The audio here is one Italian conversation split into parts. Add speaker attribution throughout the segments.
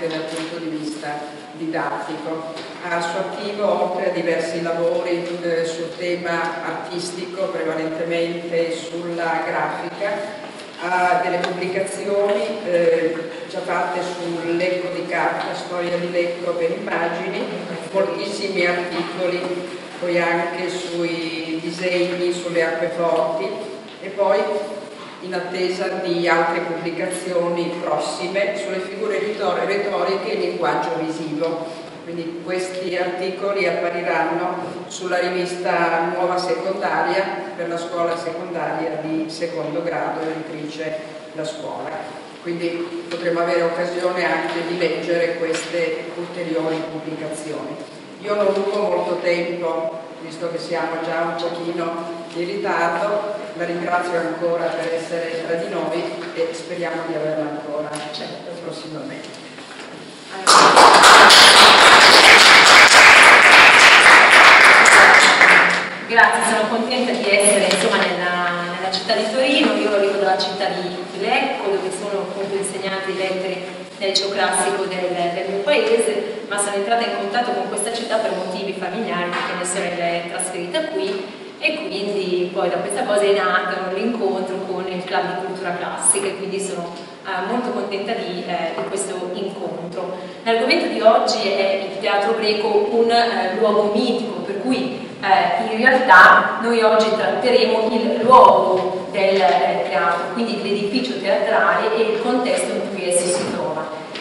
Speaker 1: anche dal punto di vista didattico. Ha suo attivo, oltre a diversi lavori eh, sul tema artistico, prevalentemente sulla grafica, ha delle pubblicazioni eh, già fatte sul Lecco di carta, storia di Lecco per immagini, moltissimi articoli poi anche sui disegni, sulle acqueforti e poi in attesa di altre pubblicazioni prossime sulle figure retoriche in linguaggio visivo. Quindi questi articoli appariranno sulla rivista Nuova Secondaria per la scuola secondaria di secondo grado, editrice La Scuola. Quindi potremo avere occasione anche di leggere queste ulteriori pubblicazioni. Io non rubo molto tempo, visto che siamo già un pochino in ritardo, la ringrazio ancora per essere tra di noi e speriamo di averla ancora certo, prossimamente.
Speaker 2: Grazie, sono contenta di essere insomma, nella, nella, città di Torino, io arrivo dalla città di Lecco dove sono appunto insegnante di lettere nel classico del, del, mio paese, ma sono entrata in contatto con questa città per motivi familiari perché mia sorella è trasferita qui e quindi poi da questa cosa è nato l'incontro con il club di cultura classica e quindi sono eh, molto contenta di, eh, di, questo incontro. L'argomento di oggi è il teatro greco, un eh, luogo mitico per cui eh, in realtà noi oggi tratteremo il luogo del eh, teatro, quindi l'edificio teatrale e il contesto in cui esso si trova.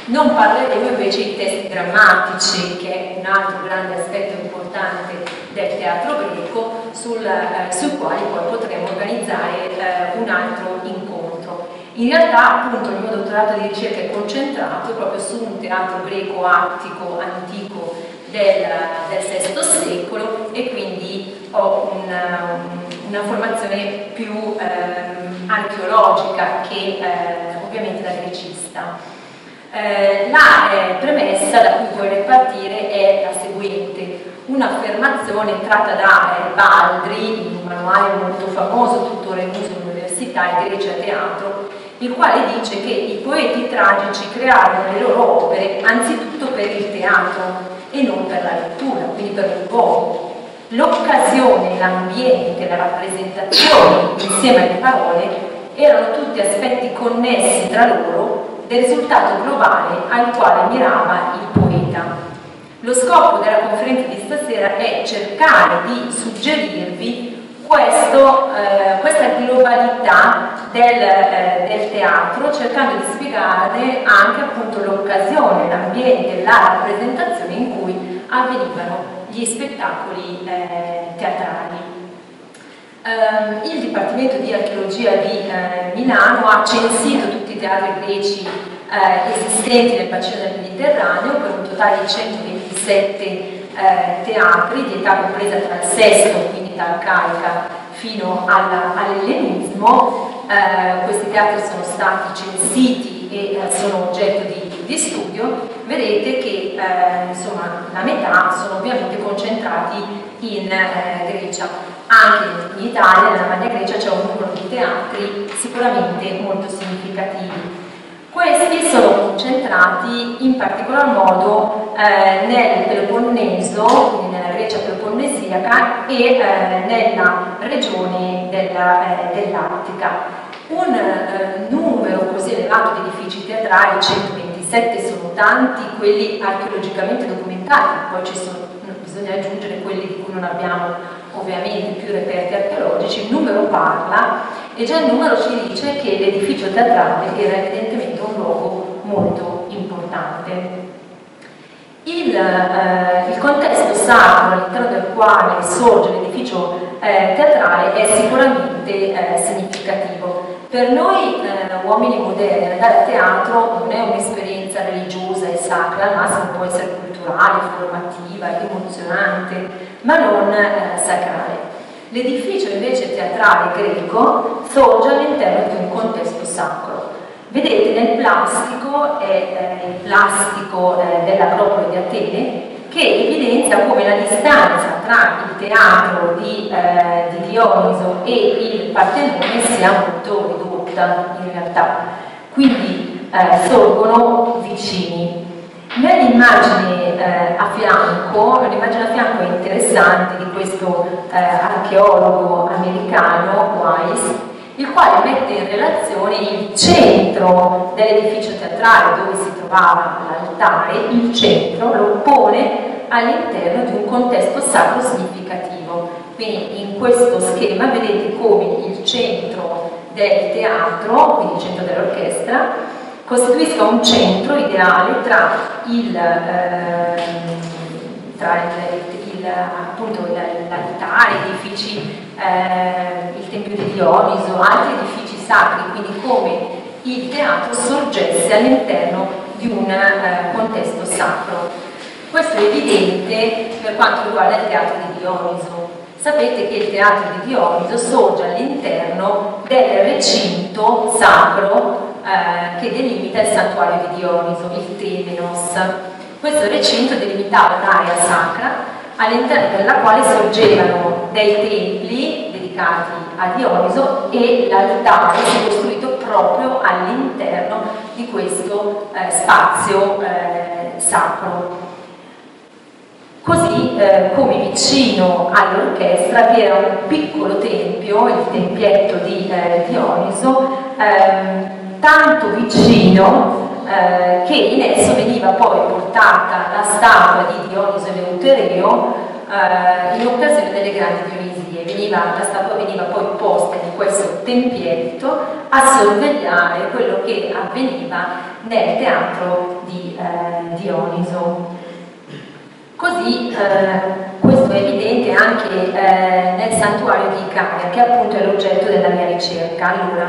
Speaker 2: Non parleremo invece di testi drammatici, che è un altro grande aspetto importante del teatro greco, sul, eh, sul quale poi potremo organizzare eh, un altro incontro. In realtà appunto il mio dottorato di ricerca è concentrato proprio su un teatro greco attico, antico, del, del VI secolo e quindi ho una, una formazione più eh, archeologica che eh, ovviamente da grecista. Eh, la eh, premessa da cui vorrei partire è la seguente, un'affermazione tratta da eh, Baldri, in un manuale molto famoso, tuttora in uso all'università, il Grecia Teatro, il quale dice che i poeti tragici crearono le loro opere anzitutto per il teatro, e non per la lettura, quindi per il luogo. L'occasione, l'ambiente, la rappresentazione insieme alle parole erano tutti aspetti connessi tra loro del risultato globale al quale mirava il poeta. Lo scopo della conferenza di stasera è cercare di suggerirvi questo, eh, questa globalità del, eh, del, teatro, cercando di spiegarne anche l'occasione, l'ambiente, la rappresentazione in cui avvenivano gli spettacoli eh, teatrali. Um, il Dipartimento di Archeologia di eh, Milano ha censito tutti i teatri greci eh, esistenti nel bacino del Mediterraneo per un totale di 127 eh, teatri di età compresa tra il VI, quindi età arcaica, fino all'ellenismo. Eh, questi teatri sono stati censiti e eh, sono oggetto di, di, studio. Vedete che eh, insomma, la metà sono ovviamente concentrati in eh, Grecia. Anche in Italia, nella Magna Grecia, c'è un numero di teatri sicuramente molto significativi. Questi sono concentrati in particolar modo eh, nel Peloponneso, quindi nella Grecia peloponnesiaca e eh, nella regione della, eh, dell'Attica. Un eh, numero così elevato di edifici teatrali, 127 sono tanti quelli archeologicamente documentati, poi ci sono, bisogna aggiungere quelli di cui non abbiamo ovviamente più reperti archeologici, il numero parla e già il numero ci dice che l'edificio teatrale era evidentemente un luogo molto importante. Il, eh, il contesto sacro all'interno del quale sorge l'edificio eh, teatrale è sicuramente eh, significativo. Per noi eh, uomini moderni andare a teatro non è un'esperienza religiosa e sacra, massimo può essere culturale, formativa, emozionante, ma non eh, sacrale. L'edificio invece teatrale greco sorge all'interno di un contesto sacro. Vedete nel plastico, è eh, il plastico eh, dell'Acropoli di Atene, che evidenzia come la distanza tra il teatro di, eh, di Dioniso e il Partenone sia molto ridotta in realtà, quindi eh, sorgono vicini. Nell'immagine eh, a fianco, l'immagine a fianco interessante di questo eh, archeologo americano, Weiss, il quale mette in relazione il centro dell'edificio teatrale dove si trovava l'altare, il centro lo pone all'interno di un contesto sacro significativo. Quindi in questo schema vedete come il centro del teatro, quindi il centro dell'orchestra, costituisca un centro ideale tra il, eh, tra il, il, appunto l'altare, edifici, eh, il Tempio di Dioniso, altri edifici sacri, quindi come il teatro sorgesse all'interno di un eh, contesto sacro. Questo è evidente per quanto riguarda il teatro di Dioniso. Sapete che il teatro di Dioniso sorge all'interno del recinto sacro eh, che delimita il santuario di Dioniso, il Temenos. Questo recinto delimitava un'area sacra all'interno della quale sorgevano dei templi dedicati a Dioniso e l'altare è costruito proprio all'interno di questo eh, spazio eh, sacro. Così eh, come vicino all'orchestra vi era un piccolo tempio, il tempietto di eh, Dioniso, ehm, tanto vicino eh, che in esso veniva poi portata la statua di Dioniso Eleutereo eh, in occasione delle grandi Dionisie. Veniva, la statua veniva poi posta in questo tempietto a sorvegliare quello che avveniva nel teatro di eh, Dioniso. Così eh, questo è evidente anche eh, nel santuario di Icaria, che appunto è l'oggetto della mia ricerca. Allora,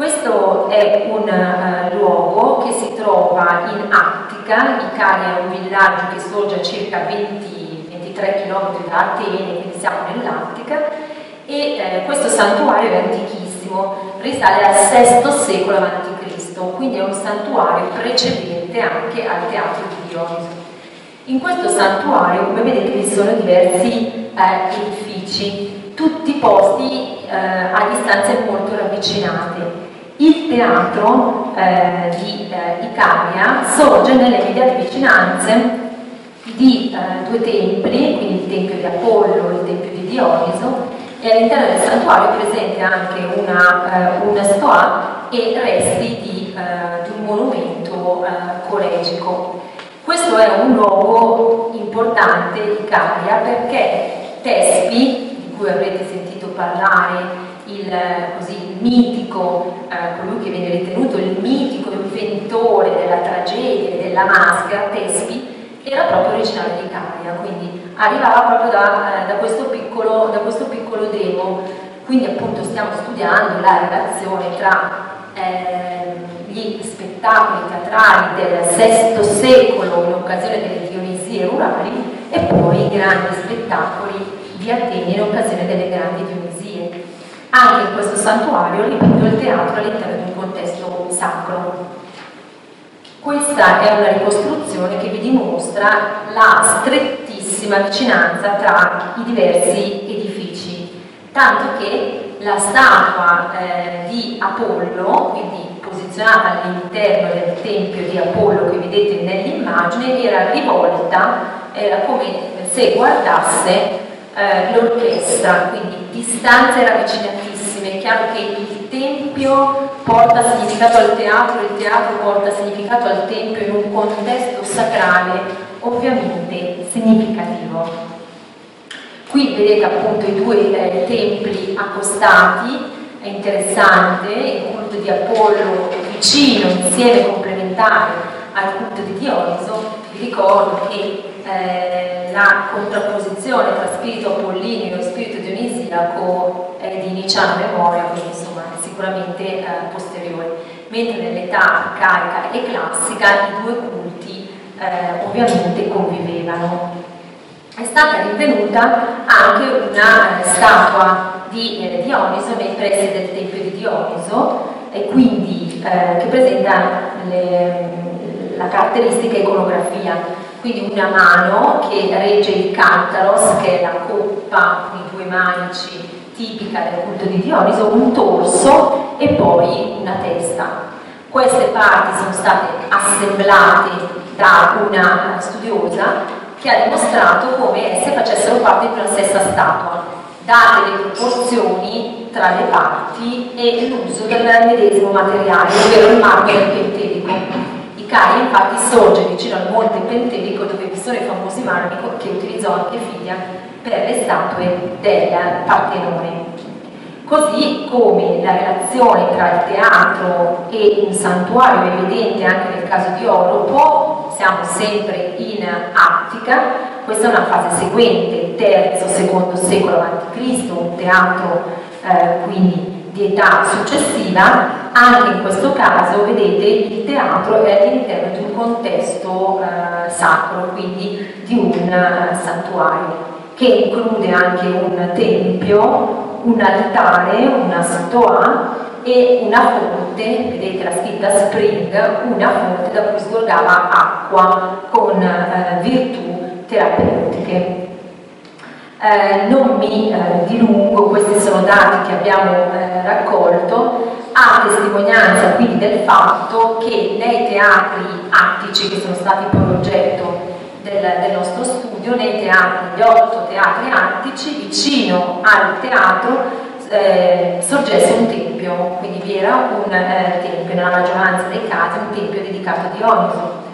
Speaker 2: questo è un uh, luogo che si trova in Attica, Icaria è un villaggio che sorge a circa 20, 23 km da Atene, quindi siamo nell'Attica, e eh, questo santuario è antichissimo, risale al VI secolo a.C., quindi è un santuario precedente anche al teatro di Dioniso. In questo santuario, come vedete, vi sono diversi eh, edifici, tutti posti eh, a distanze molto ravvicinate. Il teatro eh, di eh, Icaria sorge nelle immediate vicinanze di eh, due templi, quindi il tempio di Apollo e il tempio di Dioniso, e all'interno del santuario è presente anche una, eh, una stoa e resti di, eh, di un monumento eh, coregico. Questo è un luogo importante di Icaria perché Tespi, di cui avrete sentito parlare il, così, mitico, eh, colui che viene ritenuto il mitico inventore della tragedia e della maschera, Tespi, era proprio originario di Italia, quindi arrivava proprio da, eh, da, questo piccolo, da, questo piccolo, demo, quindi appunto stiamo studiando la relazione tra eh, gli spettacoli teatrali del VI secolo in occasione delle Dionisie rurali e poi i grandi spettacoli di Atene in occasione delle grandi Dionisie. Anche in questo santuario, ripeto, il teatro all'interno di un contesto sacro. Questa è una ricostruzione che vi dimostra la strettissima vicinanza tra i diversi edifici, tanto che la statua eh, di Apollo, quindi posizionata all'interno del tempio di Apollo che vedete nell'immagine, era rivolta, era come se guardasse eh, l'orchestra, quindi distanze ravvicinatissime, è chiaro che il tempio porta significato al teatro, il teatro porta significato al tempio in un contesto sacrale ovviamente significativo. Qui vedete appunto i due eh, templi accostati, è interessante, il culto di Apollo vicino, insieme complementare al culto di Dioniso, ricordo che eh, la contrapposizione tra spirito apollineo e spirito dionisiaco è di iniciale memoria, quindi insomma è sicuramente eh, posteriore. mentre nell'età arcaica e classica i due culti eh, ovviamente convivevano. È stata rinvenuta anche una eh, statua di eh, Dioniso nei pressi del Tempio di Dioniso e quindi eh, che presenta le, la caratteristica iconografia, quindi una mano che regge il cantaros, che è la coppa con i due manici tipica del culto di Dioniso, un torso e poi una testa. Queste parti sono state assemblate da una studiosa che ha dimostrato come esse facessero parte di una stessa statua, date le proporzioni tra le parti e l'uso del medesimo materiale, ovvero il marmo del pentelico. Cari infatti sorge vicino al monte Pentelico dove vi sono i famosi marmi che utilizzò anche Figlia per le statue del Partenone. Così come la relazione tra il teatro e un santuario è evidente anche nel caso di Oropo, siamo sempre in Attica, questa è una fase seguente, terzo, secondo secolo a.C., un teatro eh, quindi di età successiva, anche in questo caso vedete il teatro è all'interno di un contesto eh, sacro, quindi di un uh, santuario che include anche un tempio, un altare, una stoa e una fonte, vedete la scritta spring, una fonte da cui sgorgava acqua con eh, virtù terapeutiche. Eh, non mi eh, dilungo, questi sono dati che abbiamo eh, raccolto, a testimonianza quindi del fatto che nei teatri attici che sono stati poi oggetto del, del, nostro studio, nei teatri, gli otto teatri attici, vicino al teatro eh, sorgesse un tempio, quindi vi era un eh, tempio, nella maggioranza dei casi un tempio dedicato a Dioniso.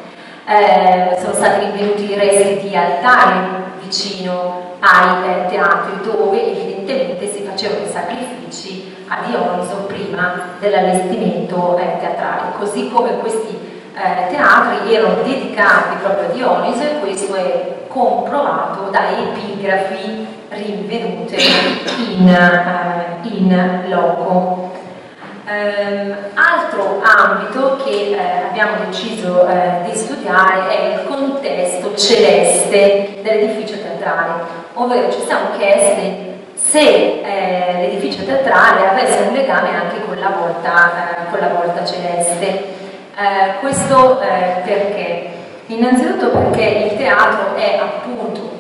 Speaker 2: Eh, sono stati rinvenuti i resti di altari vicino ai eh, teatri dove evidentemente si facevano i sacrifici a Dioniso prima dell'allestimento eh, teatrale, così come questi eh, teatri erano dedicati proprio a Dioniso e questo è comprovato da epigrafi rinvenute in, uh, in loco. Um, altro ambito che eh, abbiamo deciso eh, di studiare è il contesto celeste dell'edificio teatrale, ovvero ci siamo chiesti se eh, l'edificio teatrale avesse un legame anche con la volta, eh, con la volta celeste. Eh, questo eh, perché? Innanzitutto perché il teatro è appunto,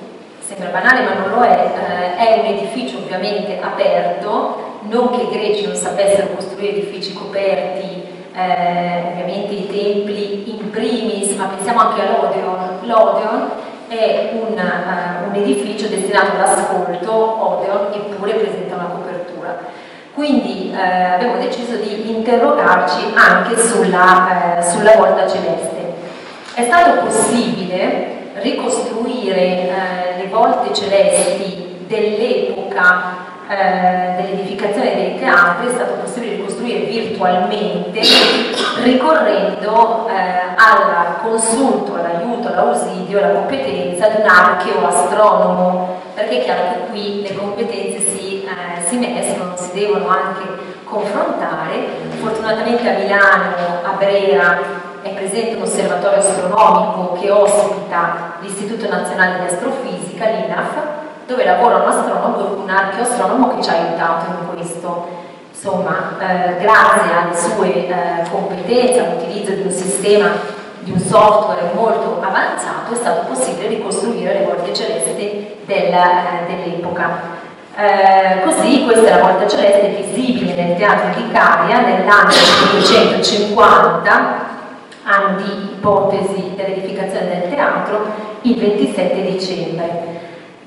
Speaker 2: sembra banale ma non lo è, eh, è un edificio ovviamente aperto, non che i greci non sapessero costruire edifici coperti, eh, ovviamente i templi in primis, ma pensiamo anche all'Odeon. È un, uh, un edificio destinato all'ascolto, Odeon, eppure presenta una copertura. Quindi eh, abbiamo deciso di interrogarci anche sulla, eh, sulla volta celeste. È stato possibile ricostruire le volte celesti dell'epoca eh, dell'edificazione dei teatri, è stato possibile ricostruire virtualmente ricorrendo eh, al consulto, all'aiuto, all'ausilio, alla competenza di un archeoastronomo, perché è chiaro che qui le competenze si eh, si mescolano, si devono anche confrontare. Fortunatamente a Milano, a Brera, è presente un osservatorio astronomico che ospita l'Istituto Nazionale di Astrofisica, l'INAF, dove lavora un astronomo, un archeoastronomo che ci ha aiutato in questo. Insomma, eh, grazie alle sue eh, competenze, all'utilizzo di un sistema, di un software molto avanzato, è stato possibile ricostruire le volte celesti eh, dell'epoca. Eh, così questa è la volta celeste visibile nel teatro di Caria nell'anno 1950, anno di ipotesi dell'edificazione del teatro, il 27 dicembre.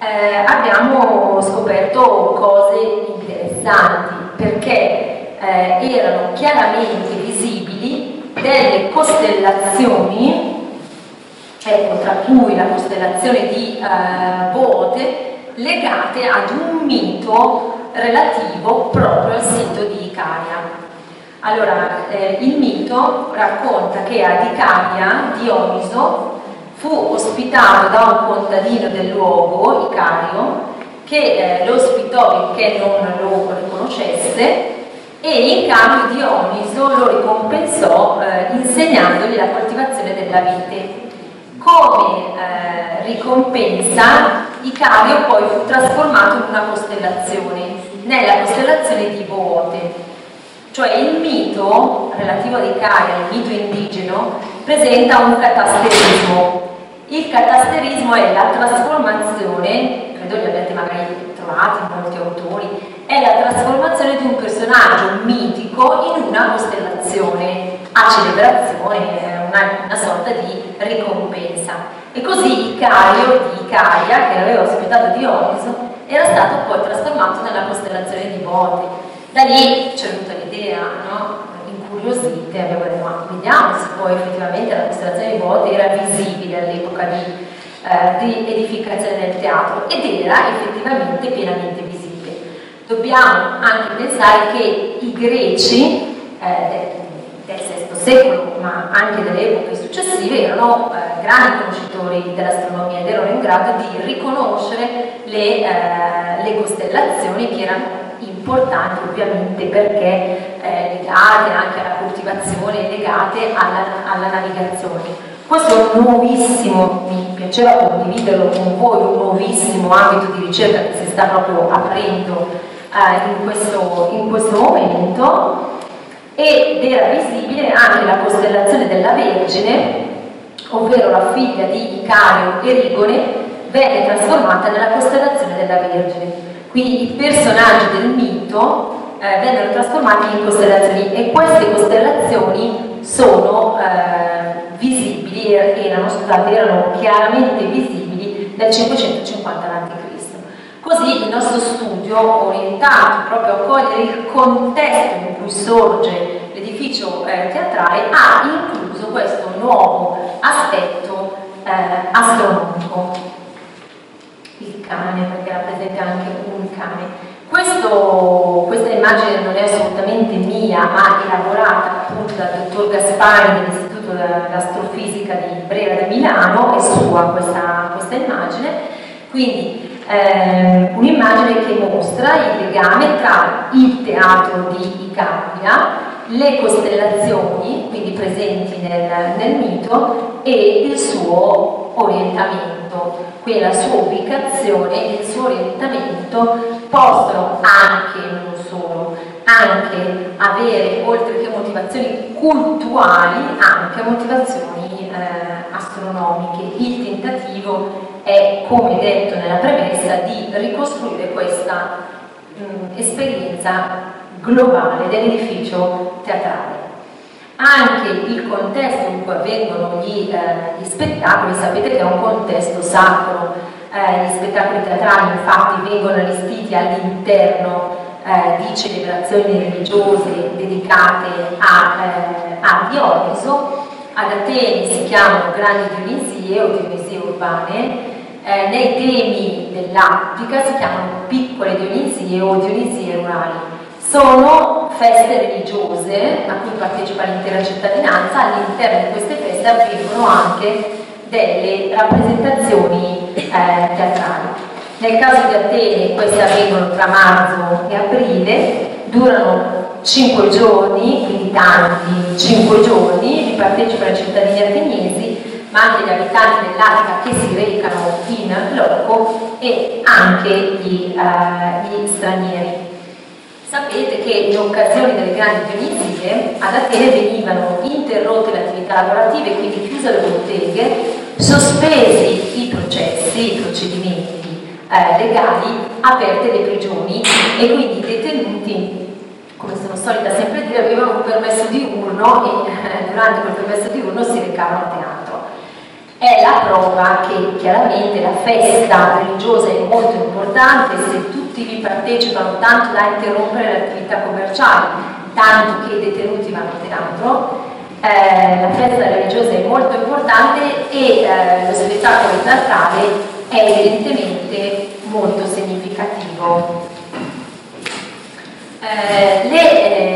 Speaker 2: Eh, abbiamo scoperto cose interessanti perché eh, erano chiaramente visibili delle costellazioni, ecco, tra cui la costellazione di eh, Bote, legate ad un mito relativo proprio al sito di Icaria. Allora, eh, il mito racconta che ad Icaria Dioniso fu ospitato da un contadino del luogo, Icario, che eh, lo ospitò finché non lo riconoscesse e in cambio Dioniso lo ricompensò eh, insegnandogli la coltivazione della vite. Come eh, ricompensa Icario poi fu trasformato in una costellazione, nella costellazione di Boote. Cioè il mito relativo ad Icario, il mito indigeno, presenta un catasterismo. Il catasterismo è la trasformazione, credo li abbiate magari trovati molti autori, è la trasformazione di un personaggio mitico in una costellazione a celebrazione, una, una sorta di ricompensa. E così Icario di Icaria, che aveva ospitato Dioniso, era stato poi trasformato nella costellazione di Bote. Da lì ci è venuta l'idea, no? Incuriosite, abbiamo detto ma vediamo se poi effettivamente la costellazione di Bote era visibile all'epoca di, eh, di edificazione del teatro ed era effettivamente pienamente visibile. Dobbiamo anche pensare che i greci eh, del, VI secolo, ma anche delle epoche successive, erano eh, grandi conoscitori dell'astronomia ed erano in grado di riconoscere le, eh, le costellazioni che erano importanti ovviamente perché eh, legate anche alla coltivazione, legate alla, alla navigazione. Questo è un nuovissimo, mi piaceva condividerlo con voi, un nuovissimo ambito di ricerca che si sta proprio aprendo eh, in, questo, in questo momento ed era visibile anche la costellazione della Vergine, ovvero la figlia di Icario e Rigone, venne trasformata nella costellazione della Vergine. Quindi i personaggi del mito eh, vennero trasformati in costellazioni e queste costellazioni sono eh, visibili, erano, scusate, erano chiaramente visibili nel 550 a.C. Così il nostro studio, orientato proprio a cogliere il contesto in cui sorge l'edificio eh, teatrale, ha incluso questo nuovo aspetto eh, astronomico. Il cane, perché rappresenta anche un cane. Questo, questa immagine non è assolutamente mia, ma elaborata appunto dal dottor Gaspari dell'Istituto dell'Astrofisica di Brera di Milano, è sua questa, questa immagine. Quindi eh, un'immagine che mostra il legame tra il teatro di Icaria, le costellazioni, quindi presenti nel, nel mito, e il suo orientamento. Quindi la sua ubicazione e il suo orientamento possono anche, non solo, anche avere, oltre che motivazioni cultuali, anche motivazioni eh, astronomiche. Il tentativo è, come detto nella premessa, di ricostruire questa mh, esperienza globale dell'edificio teatrale. Anche il contesto in cui avvengono gli, eh, gli spettacoli, sapete che è un contesto sacro, eh, gli spettacoli teatrali infatti vengono allestiti all'interno eh, di celebrazioni religiose dedicate a, eh, a Dioniso, ad Atene si chiamano grandi Dionisie o Dionisie urbane, eh, nei temi dell'Attica si chiamano piccole Dionisie o Dionisie rurali. Sono feste religiose a cui partecipa l'intera cittadinanza, all'interno di queste feste avvengono anche delle rappresentazioni eh, teatrali. Nel caso di Atene queste avvengono tra marzo e aprile, durano 5 giorni, quindi tanti 5 giorni, vi partecipano i cittadini ateniesi ma anche gli abitanti dell'Attica che si recano in loco e anche gli, uh, gli stranieri. Sapete che in occasione delle grandi Dionisie ad Atene venivano interrotte le attività lavorative, quindi chiuse le botteghe, sospesi i processi, i procedimenti eh, legali, aperte le prigioni e quindi i detenuti come sono solita sempre dire, avevano un permesso di urno e eh, durante quel permesso di urno si recavano a teatro è la prova che chiaramente la festa religiosa è molto importante, se tutti vi partecipano tanto da interrompere l'attività commerciale, tanto che i detenuti vanno a teatro, eh, la festa religiosa è molto importante e eh, lo spettacolo teatrale è evidentemente molto significativo. Eh, le, eh,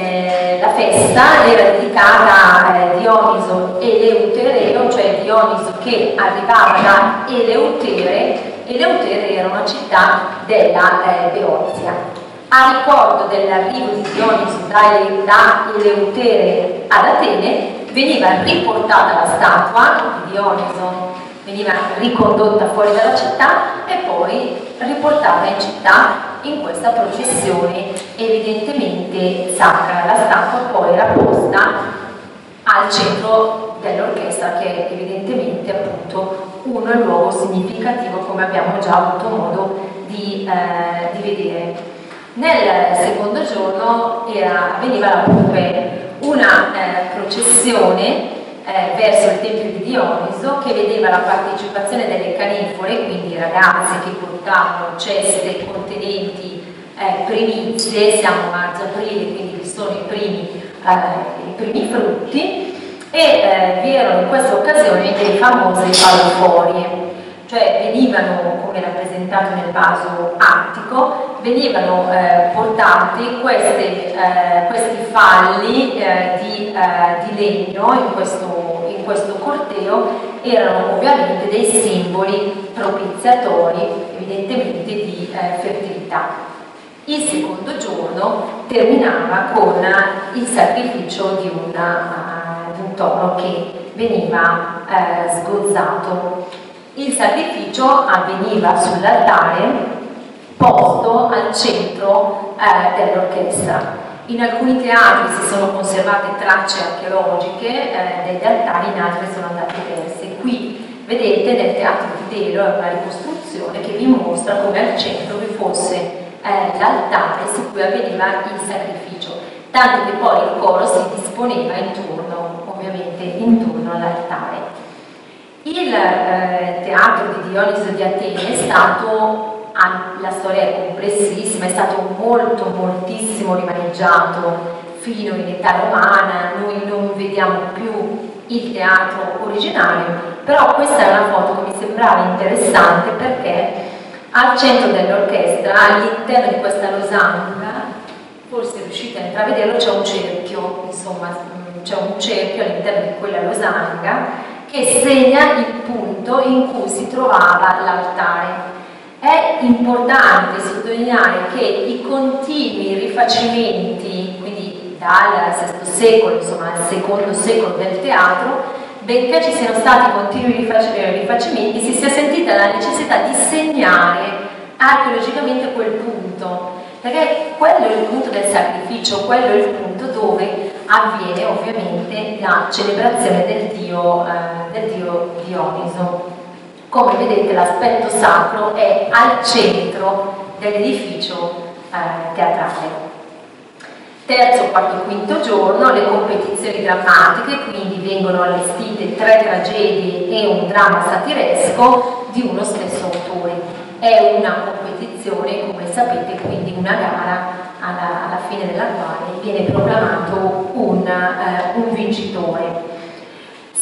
Speaker 2: la festa era dedicata a eh, Dioniso Eleutereo, cioè Dioniso che arrivava da Eleutere, Eleutere era una città della eh, Beozia. a ricordo dell'arrivo di Dioniso da Eleutere ad Atene, veniva riportata la statua di Dioniso, veniva ricondotta fuori dalla città e poi riportata in città in questa processione evidentemente sacra. La statua poi era posta al centro dell'orchestra che è evidentemente appunto un luogo significativo come abbiamo già avuto modo di, eh, di vedere. Nel secondo giorno era, veniva Pompe, una eh, processione eh, verso il Tempio di Dioniso che vedeva la partecipazione delle canifore, quindi ragazze che portavano ceste contenenti eh, primizie, siamo a marzo-aprile, quindi sono i primi, eh, i primi frutti, e eh, vi erano in questa occasione dei famosi palofori, cioè venivano, come rappresentato nel vaso attico, venivano eh, portati queste, eh, questi falli eh, di, eh, di, legno in questo, in questo corteo, erano ovviamente dei simboli propiziatori, evidentemente di eh, fertilità. Il secondo giorno terminava con il sacrificio di, una, di un toro che veniva eh, sgozzato. Il sacrificio avveniva sull'altare posto al centro eh, dell'orchestra. In alcuni teatri si sono conservate tracce archeologiche eh, degli altari, in altri sono andate perse. Qui vedete nel teatro di Telo è una ricostruzione che vi mostra come al centro vi fosse eh, l'altare su cui avveniva il sacrificio, tanto che poi il coro si disponeva intorno, ovviamente, intorno all'altare. Il eh, teatro di Dioniso di Atene è stato la storia è complessissima, è stato molto, moltissimo rimaneggiato fino in età romana, noi non vediamo più il teatro originario, però questa è una foto che mi sembrava interessante perché al centro dell'orchestra, all'interno di questa losanga, forse riuscite a intravederlo, c'è un cerchio, insomma c'è un cerchio all'interno di quella losanga che segna il punto in cui si trovava l'altare. È importante sottolineare che i continui rifacimenti, quindi dal VI secolo insomma, al secondo secolo del teatro, benché ci siano stati continui rifacimenti, si sia sentita la necessità di segnare archeologicamente quel punto, perché quello è il punto del sacrificio, quello è il punto dove avviene ovviamente la celebrazione del dio, eh, del dio Dioniso. Come vedete l'aspetto sacro è al centro dell'edificio eh, teatrale. Terzo, quarto, quinto giorno, le competizioni drammatiche, quindi vengono allestite tre tragedie e un dramma satiresco di uno stesso autore. È una competizione, come sapete, quindi una gara alla, alla fine della quale viene proclamato un, eh, un vincitore.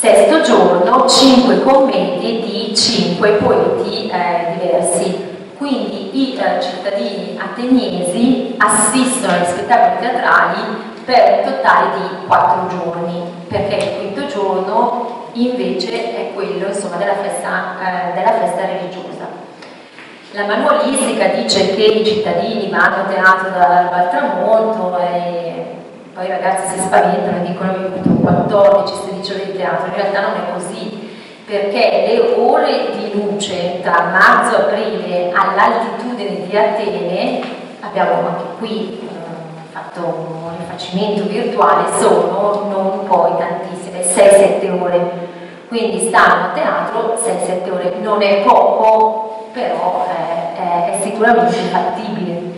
Speaker 2: Sesto giorno, cinque commedie di cinque poeti eh, diversi. Quindi i eh, cittadini ateniesi assistono agli spettacoli teatrali per un totale di quattro giorni, perché il quinto giorno invece è quello insomma, della, festa, eh, della festa religiosa. La manualistica dice che i cittadini vanno a teatro dal, dal tramonto e poi i ragazzi si spaventano e dicono che ho avuto 14, 16 ore di teatro, in realtà non è così, perché le ore di luce tra marzo e aprile all'altitudine di Atene, abbiamo anche qui eh, fatto un rifacimento virtuale, sono non poi tantissime, 6-7 ore, quindi stanno a teatro 6-7 ore, non è poco, però è, è sicuramente fattibile.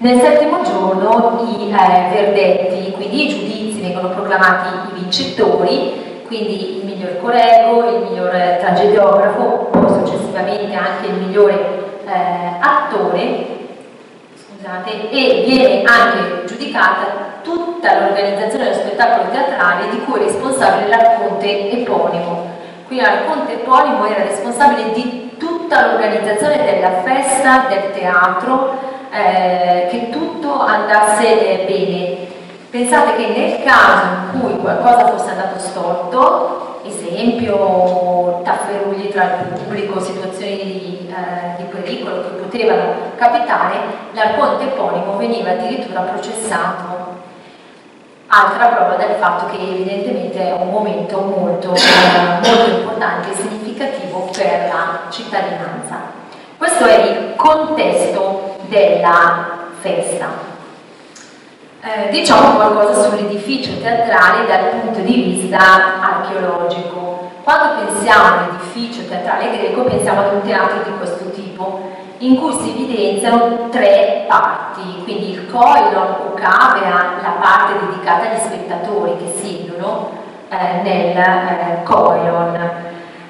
Speaker 2: Nel settimo giorno i eh, verdetti, quindi i giudizi, vengono proclamati i vincitori, quindi il miglior corego, il miglior eh, tragediografo, poi successivamente anche il migliore eh, attore, scusate, e viene anche giudicata tutta l'organizzazione dello spettacolo teatrale di cui è responsabile l'arconte eponimo. Quindi l'arconte eponimo era responsabile di tutta l'organizzazione della festa, del teatro, eh, che tutto andasse bene. Pensate che nel caso in cui qualcosa fosse andato storto, esempio tafferugli tra il pubblico, situazioni di, eh, di pericolo che potevano capitare, l'arconte eponimo veniva addirittura processato altra prova del fatto che evidentemente è un momento molto, eh, molto importante e significativo per la cittadinanza. Questo è il contesto della festa. Eh, diciamo qualcosa sull'edificio teatrale dal punto di vista archeologico. Quando pensiamo all'edificio teatrale greco pensiamo ad un teatro di questo tipo, in cui si evidenziano tre parti, quindi il coilon o cavea, la parte dedicata agli spettatori che siedono eh, nel eh, coilon,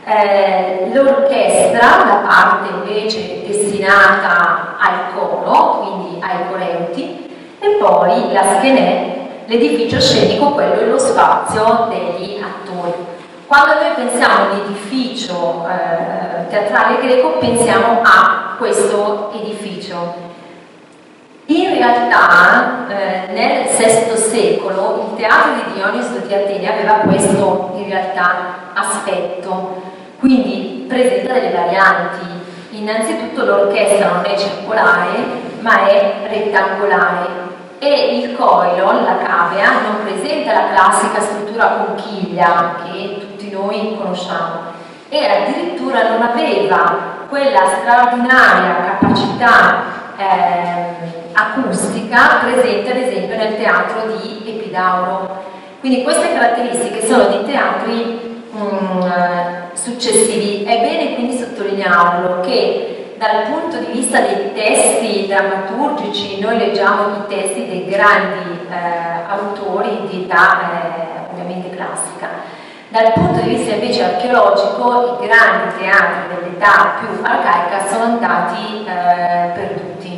Speaker 2: eh, l'orchestra, la parte invece destinata al coro, quindi ai coreuti, e poi la schenè, l'edificio scenico, quello è lo spazio degli attori. Quando noi pensiamo all'edificio eh, teatrale greco pensiamo a questo edificio. In realtà eh, nel VI secolo il teatro di Dioniso di Atene aveva questo realtà aspetto, quindi presenta delle varianti. Innanzitutto l'orchestra non è circolare ma è rettangolare e il coilon, la cavea, non presenta la classica struttura conchiglia che tutti noi conosciamo e addirittura non aveva quella straordinaria capacità eh, acustica presente ad esempio nel teatro di Epidauro. Quindi queste caratteristiche sono di teatri mm, successivi. È bene quindi sottolinearlo che dal punto di vista dei testi drammaturgici, noi leggiamo i testi dei grandi eh, autori di età eh, ovviamente classica. Dal punto di vista invece archeologico, i grandi teatri dell'età più arcaica sono andati eh, perduti.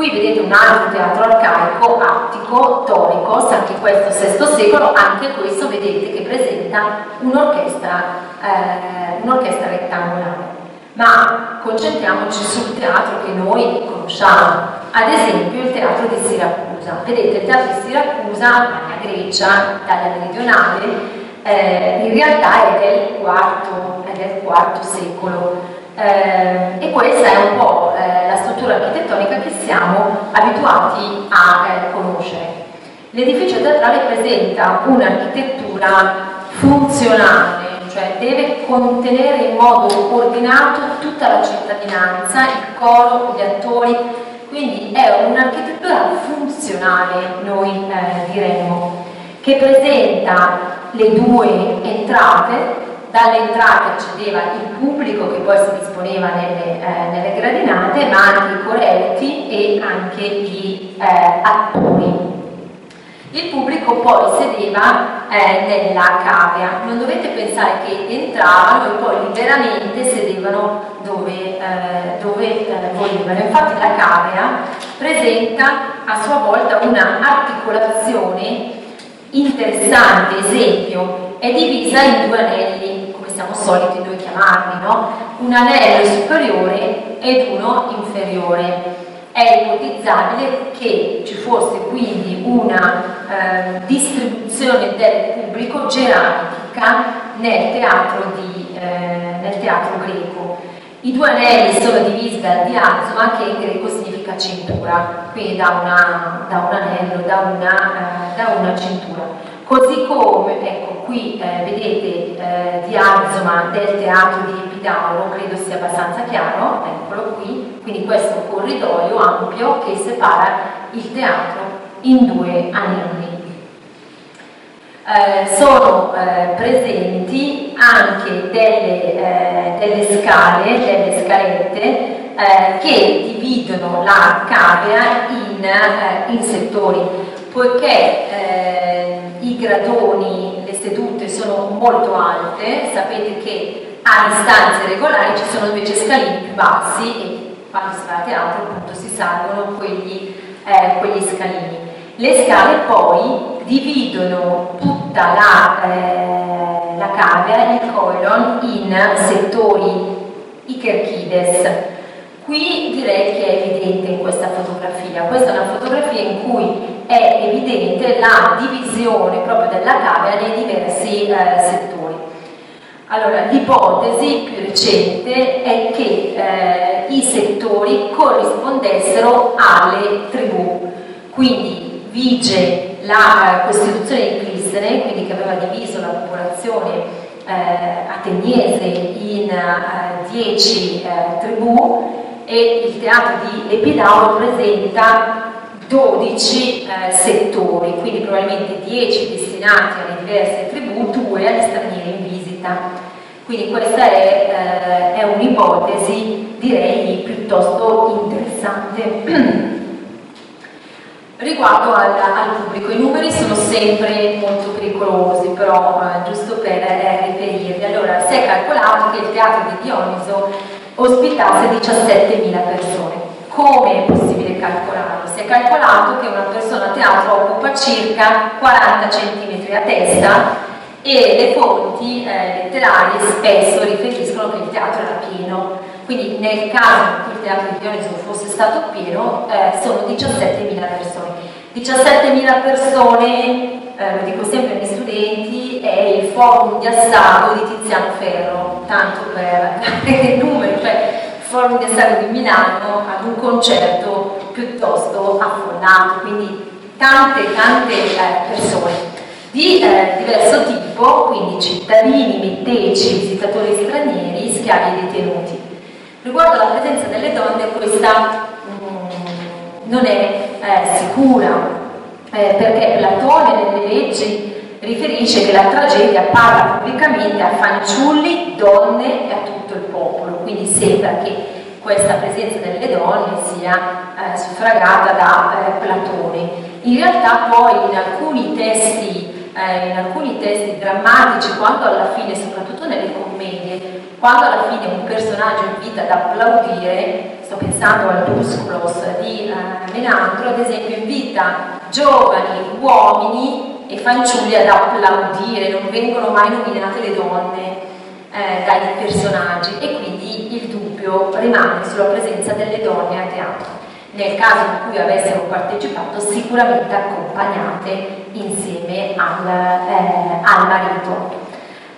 Speaker 2: Qui vedete un altro teatro arcaico, attico, toricos, anche questo VI secolo, anche questo vedete che presenta un'orchestra eh, un rettangolare ma concentriamoci sul teatro che noi conosciamo, ad esempio il teatro di Siracusa. Vedete, il teatro di Siracusa, la Grecia, Italia meridionale, eh, in realtà è del IV secolo. Eh, e questa è un po' eh, la struttura architettonica che siamo abituati a eh, conoscere. L'edificio teatrale presenta un'architettura funzionale cioè deve contenere in modo ordinato tutta la cittadinanza, il coro, gli attori, quindi è un'architettura funzionale, noi eh, diremmo, che presenta le due entrate, dalle entrate accedeva il pubblico che poi si disponeva nelle, eh, nelle gradinate, ma anche i corelti e anche gli eh, attori. Il pubblico poi sedeva eh, nella cavea, non dovete pensare che entravano e poi liberamente sedevano dove, eh, dove eh, volevano. Infatti la cavea presenta a sua volta un'articolazione interessante, esempio, è divisa in due anelli, siamo soliti noi chiamarli, no? un anello superiore ed uno inferiore è ipotizzabile che ci fosse quindi una eh, distribuzione del pubblico gerarchica nel teatro, di, eh, nel teatro, greco. I due anelli sono divisi dal diazoma che in greco significa cintura, quindi da, una, da un anello, da una, eh, da una cintura. Così come, ecco, qui eh, vedete eh, diazoma del teatro di Epidauro, credo sia abbastanza chiaro, eccolo qui, quindi questo corridoio ampio che separa il teatro in due anelli. Eh, sono eh, presenti anche delle, eh, delle, scale, delle scalette eh, che dividono la cavea in, in settori, poiché i gradoni, sedute sono molto alte, sapete che a distanze regolari ci sono invece scalini più bassi e quando si va a teatro appunto si salgono quegli, eh, quegli scalini. Le scale poi dividono tutta la, eh, la cavea, il colon, in settori icherchides. Qui direi che è evidente in questa fotografia, questa è una fotografia in cui è evidente la divisione proprio della cavea nei diversi eh, settori. Allora, l'ipotesi più recente è che eh, i settori corrispondessero alle tribù, quindi vige la Costituzione di Clistene, quindi che aveva diviso la popolazione eh, ateniese in eh, dieci eh, tribù e il teatro di Epidauro presenta 12 eh, settori, quindi probabilmente 10 destinati alle diverse tribù, 2 agli stranieri in visita. Quindi questa è, eh, è un'ipotesi direi piuttosto interessante. Riguardo al, al, pubblico, i numeri sono sempre molto pericolosi, però eh, giusto per eh, riferirvi. Allora, si è calcolato che il teatro di Dioniso ospitasse 17.000 persone. Come è possibile calcolarlo? È calcolato che una persona a teatro occupa circa 40 cm a testa e le fonti eh, letterarie spesso riferiscono che il teatro era pieno. Quindi nel caso in cui il teatro di Dioniso fosse stato pieno eh, sono 17.000 persone. 17.000 persone eh, lo dico sempre ai miei studenti, è il forum di Assago di Tiziano Ferro, tanto per dare il numero, cioè il forum di Assago di Milano ad un concerto piuttosto affollato, quindi tante tante eh, persone di eh, diverso tipo, quindi cittadini, metteci, visitatori stranieri, schiavi e detenuti. Riguardo alla presenza delle donne questa mm, non è eh, sicura, eh, perché Platone nelle leggi riferisce che la tragedia parla pubblicamente a fanciulli, donne e a tutto il popolo, quindi sembra che questa presenza delle donne sia eh, suffragata da eh, Platone. In realtà poi in alcuni testi, eh, in alcuni testi drammatici, quando alla fine, soprattutto nelle commedie, quando alla fine un personaggio invita ad applaudire, sto pensando al Tusculos di eh, Menandro, ad esempio invita giovani, uomini e fanciulli ad applaudire, non vengono mai nominate le donne eh, dai personaggi e quindi il dubbio rimane sulla presenza delle donne a teatro. Nel caso in cui avessero partecipato sicuramente accompagnate insieme al, eh, al marito.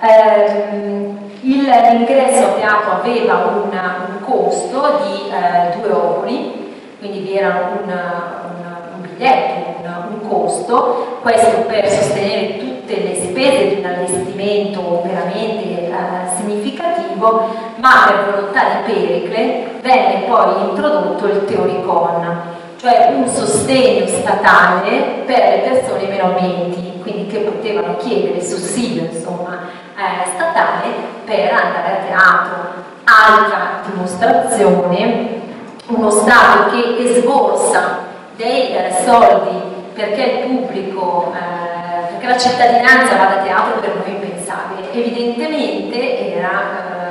Speaker 2: Eh, l'ingresso a teatro aveva una, un costo di eh, due oboli, quindi vi era un, un, un biglietto, un costo, questo per sostenere tutte le spese di un allestimento veramente eh, significativo, ma per volontà di Pericle venne poi introdotto il Teoricon, cioè un sostegno statale per le persone meno abbienti, quindi che potevano chiedere sussidio insomma, eh, statale per andare a teatro. Altra dimostrazione, uno Stato che esborsa dei soldi perché il pubblico, eh, perché la cittadinanza vada a teatro per noi impensabile. Evidentemente era eh,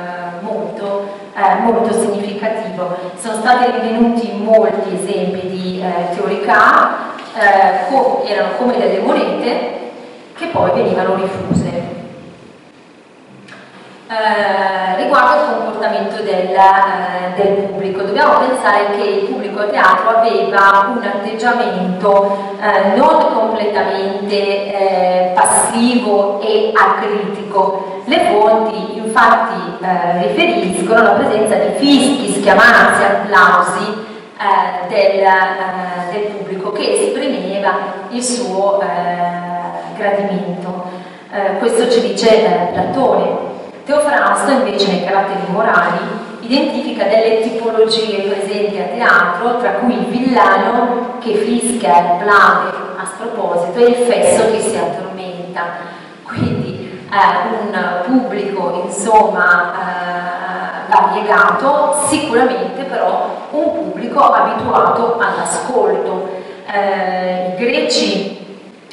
Speaker 2: molto, eh, molto, significativo. Sono stati rinvenuti molti esempi di eh, teorica, eh, co erano come delle monete che poi venivano rifuse. Eh, riguardo al comportamento del, eh, del, pubblico. Dobbiamo pensare che il pubblico a teatro aveva un atteggiamento eh, non completamente eh, passivo e acritico. Le fonti infatti eh, riferiscono alla presenza di fischi, schiamazzi, applausi del, del, pubblico che esprimeva il suo gradimento. questo ci dice Platone Teofrasto invece nei caratteri morali identifica delle tipologie presenti a teatro, tra cui il villano che fischia il plane a sproposito e il fesso che si addormenta. Quindi eh, un pubblico insomma eh, variegato, sicuramente però un pubblico abituato all'ascolto. Eh, I greci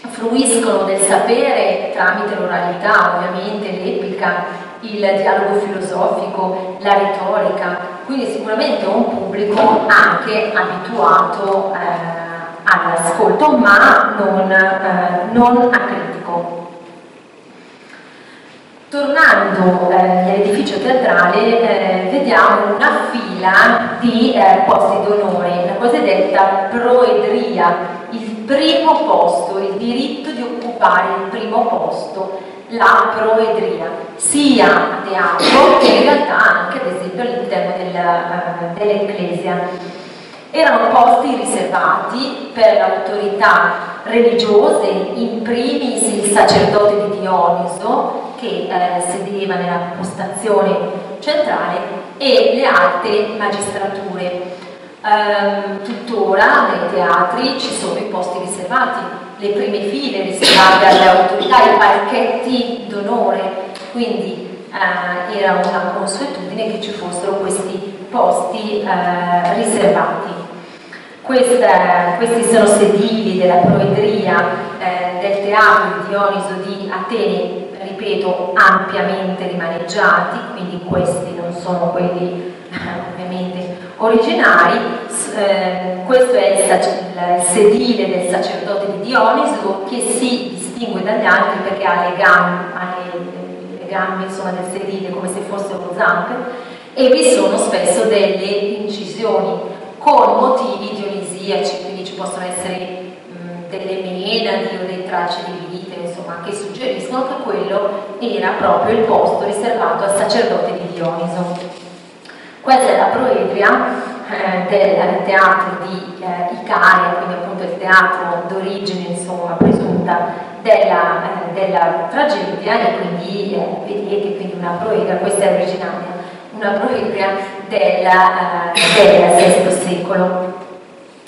Speaker 2: fruiscono del sapere tramite l'oralità, ovviamente l'epica, il dialogo filosofico, la retorica, quindi sicuramente un pubblico anche abituato eh, all'ascolto ma non, eh, non acritico. Tornando eh, nell'edificio teatrale eh, vediamo una fila fila di eh, posti d'onore, la cosiddetta proedria, il primo posto, il diritto di occupare il primo posto, la proedria, sia a teatro che in realtà anche ad esempio all'interno uh, dell'Ecclesia. Erano posti riservati per le autorità religiose, in primis il sacerdote di Dioniso, che eh, sedeva nella postazione centrale, e le alte magistrature. Ehm, tuttora nei teatri ci sono i posti riservati, le prime file riservate alle autorità, i parchetti d'onore, quindi eh, era una consuetudine che ci fossero questi posti eh, riservati. Questa, questi sono sedili della proedria eh, del teatro di Dioniso di Atene, ripeto, ampiamente rimaneggiati, quindi questi non sono quelli ovviamente originari. Eh, questo è il, il, sedile del sacerdote di Dioniso che si distingue dagli altri perché ha le gambe, ha le, le gambe insomma, del sedile come se fossero zampe e vi sono spesso delle incisioni con motivi dionisiaci, quindi ci possono essere delle menadi o dei tracce di vite, insomma, che suggeriscono che quello era proprio il posto riservato al sacerdote di Dioniso. Questa è la proedria eh, del teatro di eh, Icaria, quindi appunto il teatro d'origine, insomma, presunta della, eh, della tragedia e quindi vedete quindi una proedria, questa è originaria una proibria del, VI secolo.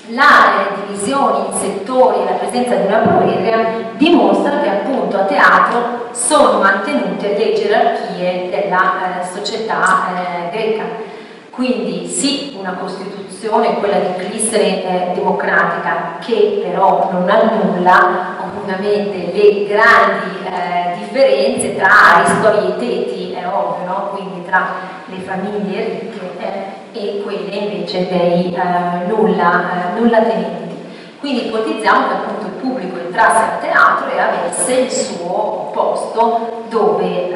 Speaker 2: La divisione in settori e la presenza di una proedria dimostra che appunto a teatro sono mantenute le gerarchie della eh, società eh, greca. Quindi sì, una Costituzione, quella di Clissere eh, democratica, che però non annulla ovviamente le grandi eh, differenze tra aristoteti, è ovvio, no? quindi tra le famiglie ricche eh, e quelle invece dei eh, nulla, eh, nulla tenenti. Quindi ipotizziamo che appunto il pubblico entrasse al teatro e avesse il suo posto dove,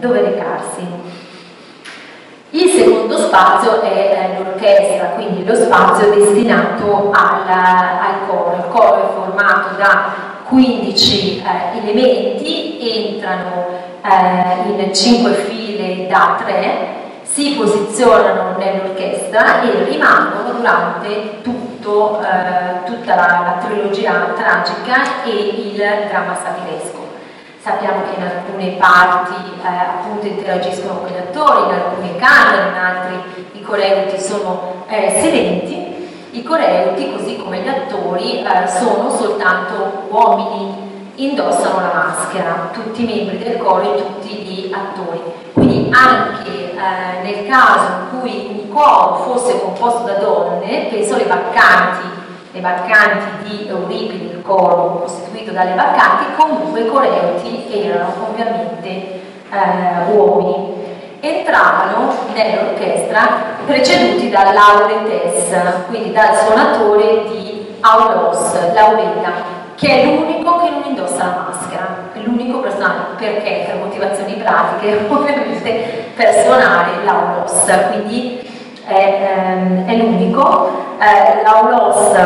Speaker 2: dove recarsi. Il secondo spazio è l'orchestra, quindi lo spazio destinato al, al, coro. Il coro è formato da 15 eh, elementi, entrano eh, in 5 file da 3 si posizionano nell'orchestra e rimangono durante tutto, eh, tutta la, la, trilogia tragica e il dramma satiresco. Sappiamo che in alcune parti eh, appunto interagiscono con gli attori, in alcune cantano, in altri i coreuti sono eh, silenti. I coreuti, così come gli attori, eh, sono soltanto uomini indossano la maschera, tutti i membri del coro e tutti gli attori. Quindi anche eh, nel caso in cui un coro fosse composto da donne, penso alle baccanti, le baccanti di Euripide, il coro costituito dalle baccanti, comunque i coreuti erano ovviamente eh, uomini. Entravano nell'orchestra preceduti dall'auretes, quindi dal suonatore di aulos, l'aureta, che è l'unico che non indossa la maschera, l'unico personaggio, perché? Per motivazioni pratiche, ovviamente per suonare l'aulos, quindi è, ehm, è l'unico. Eh, l'aulos,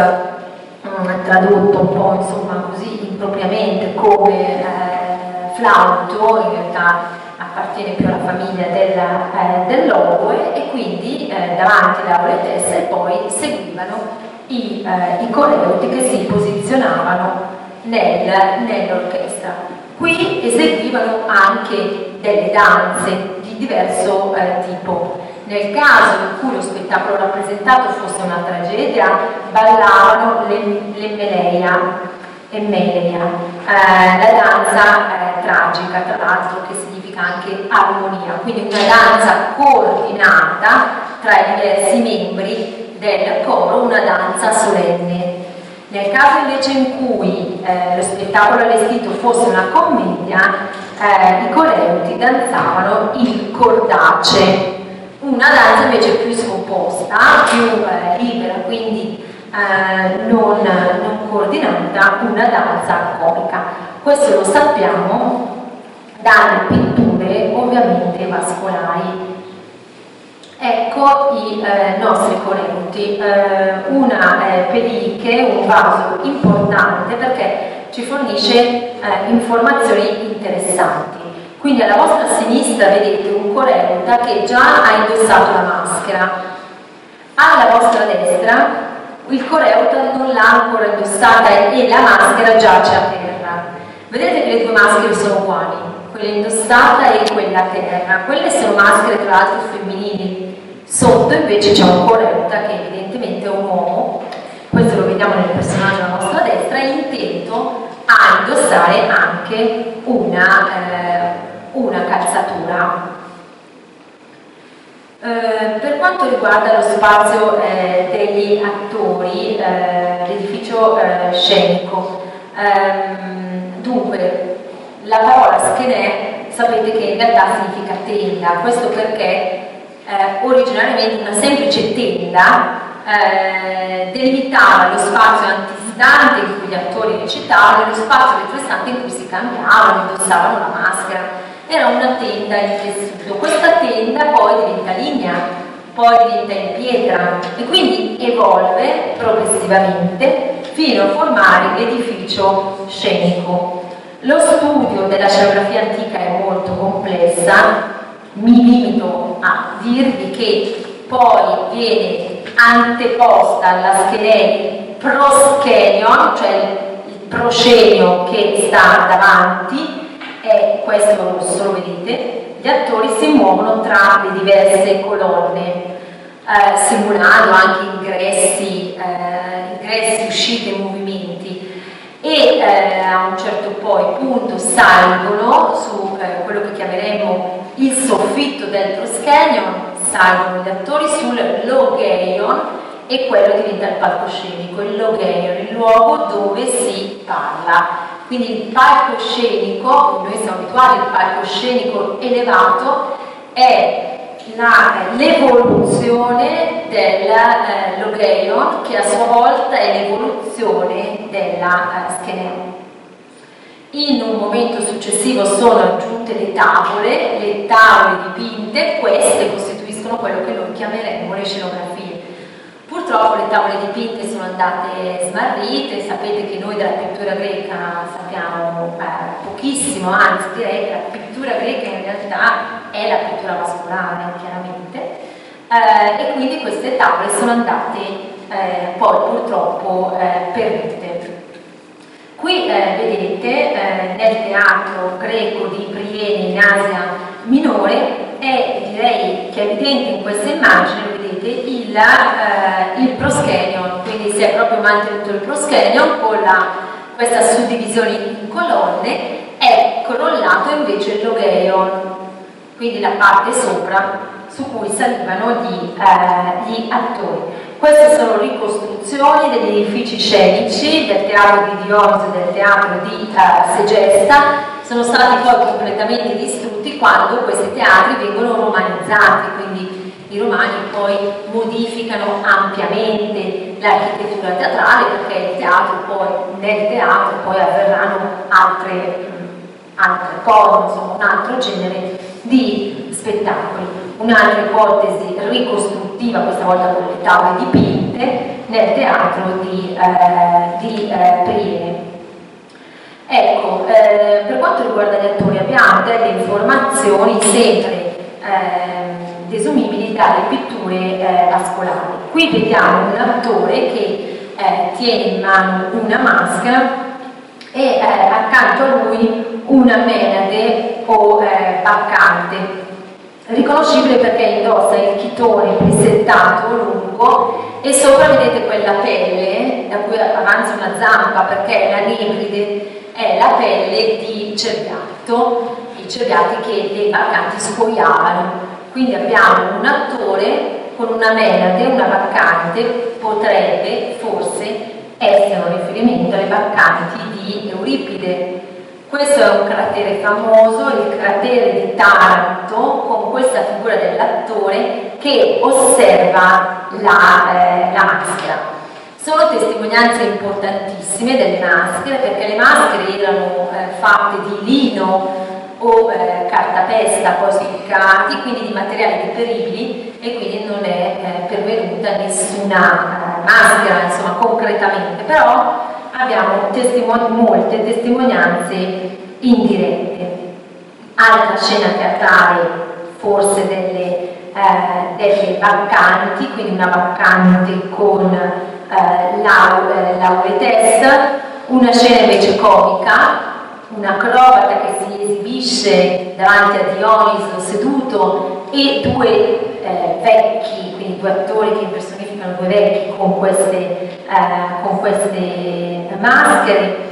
Speaker 2: mm, tradotto un po' insomma così impropriamente come eh, flauto, in realtà appartiene più alla famiglia della, eh, dell'oboe e quindi eh, davanti alle teste poi seguivano i, eh, i coreuti che si posizionavano nel, nell'orchestra. Qui eseguivano anche delle danze di diverso eh, tipo. Nel caso in cui lo spettacolo rappresentato fosse una tragedia, ballavano l'emmeleia, Emmelia, eh, la danza eh, tragica, tra l'altro che significa anche armonia, quindi una danza coordinata tra i diversi membri del coro una danza solenne. Nel caso invece in cui eh, lo spettacolo allestito fosse una commedia, eh, i coreuti danzavano il cordace, una danza invece più scomposta, più eh, libera, quindi eh, non, non coordinata, una danza comica. Questo lo sappiamo dalle pitture ovviamente vascolari. Ecco i eh, nostri correnti, eh, una peliche, un vaso importante perché ci fornisce eh, informazioni interessanti. Quindi alla vostra sinistra vedete un coreuta che già ha indossato la maschera, alla vostra destra il coreuta non l'ha ancora indossata e la maschera giace a terra. Vedete che le due maschere sono uguali, quella indossata e quella a terra. Quelle sono maschere tra l'altro femminili, Sotto invece c'è un corretta che evidentemente è un uomo, questo lo vediamo nel personaggio alla nostra destra, è intento a indossare anche una, eh, una calzatura. Eh, per quanto riguarda lo spazio eh, degli attori, eh, l'edificio eh, scenico, ehm, dunque la parola schenè sapete che in realtà significa tenda, questo perché eh, originariamente una semplice tenda eh, delimitava lo spazio antistante in cui gli attori recitavano e lo spazio retrostante in cui si cambiavano, indossavano la maschera. Era una tenda in tessuto. Questa tenda poi diventa linea, poi diventa in pietra e quindi evolve progressivamente fino a formare l'edificio scenico. Lo studio della scenografia antica è molto complessa, mi limito a dirvi che poi viene anteposta alla schenè proschenion, cioè il proscenio che sta davanti, è questo rosso, lo vedete, gli attori si muovono tra le diverse colonne, eh, simulando anche ingressi, eh, ingressi, uscite, movimenti. E eh, a un certo poi punto salgono su eh, quello che chiameremo il soffitto del proschenion, salgono gli attori sul logeion e quello diventa il palcoscenico, il logeion, il luogo dove si parla. Quindi il palcoscenico, noi siamo abituati al palcoscenico elevato, è l'evoluzione del eh, logeion che a sua volta è l'evoluzione della eh, schenea. In un momento successivo sono aggiunte le tavole, le tavole dipinte, queste costituiscono quello che noi chiameremo le scenografie. Purtroppo le tavole dipinte sono andate smarrite, sapete che noi della pittura greca sappiamo eh, pochissimo, anzi direi che la pittura greca in realtà è la pittura vascolare, chiaramente, eh, e quindi queste tavole sono andate eh, poi purtroppo eh, perdute. Qui eh, vedete eh, nel teatro greco di Priene in Asia Minore e direi che è evidente in questa immagine, vedete, il, eh, il proschenion, quindi si è proprio mantenuto il proschenion con la, questa suddivisione in colonne, è crollato invece il logeion, quindi la parte sopra su cui salivano gli, eh, gli attori. Queste sono ricostruzioni degli edifici scenici del teatro di Dionisi e del teatro di uh, Segesta, sono stati poi completamente distrutti quando questi teatri vengono romanizzati, quindi i romani poi modificano ampiamente l'architettura teatrale perché il teatro poi, nel teatro poi avverranno altre, altre cose, insomma un altro genere di spettacoli un'altra ipotesi ricostruttiva, questa volta con le tavole dipinte, nel teatro di, eh, di eh, Priene. Ecco, eh, per quanto riguarda gli attori abbiamo delle informazioni sempre eh, desumibili dalle pitture eh, vascolari. Qui vediamo un attore che eh, tiene in mano una maschera e accanto a lui una menade o baccante riconoscibile perché indossa il chitone plissettato lungo e sopra vedete quella pelle da cui avanza una zampa perché la nebride è la pelle di cerbiato, i cerbiati che le baccanti scoiavano. Quindi abbiamo un attore con una menade, una baccante, potrebbe forse essere un riferimento alle baccanti di Euripide, questo è un cratere famoso, il cratere di Taranto, con questa figura dell'attore che osserva la, eh, la maschera. Sono testimonianze importantissime delle maschere perché le maschere erano eh, fatte di lino o eh, cartapesta falsificati, quindi di materiali deperibili e quindi non è eh, pervenuta nessuna eh, maschera, insomma, concretamente, però abbiamo testimon molte testimonianze indirette. Altra scena teatrale, forse delle, eh, delle baccanti, quindi una baccante con eh, lauretessa, una scena invece comica, un acrobata che si esibisce davanti a Dioniso seduto e due eh, vecchi, quindi due attori che impersonificano due vecchi con queste, eh, con queste maschere.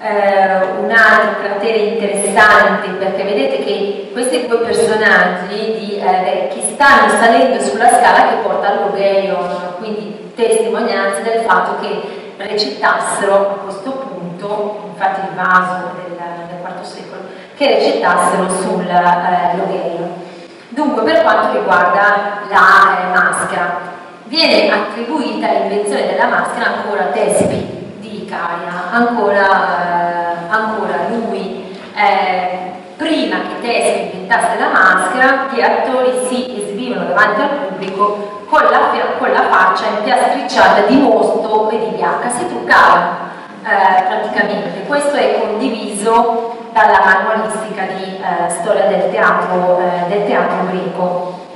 Speaker 2: Eh, un altro cratere interessante perché vedete che questi due personaggi di eh, vecchi stanno salendo sulla scala che porta all'Ogeion, quindi testimonianza del fatto che recitassero a questo punto, infatti il vaso del, del IV secolo, che recitassero sul eh, logheio. Dunque, per quanto riguarda la eh, maschera, viene attribuita l'invenzione della maschera ancora a Tespi di Icaria, ancora, eh, ancora lui. Eh, prima che Tespi inventasse la maschera, gli attori si esibivano davanti al pubblico con la, con la faccia impiastricciata di mosto e di bianca, si truccava eh, praticamente. Questo è condiviso dalla manualistica di eh, storia del teatro, eh, del teatro greco.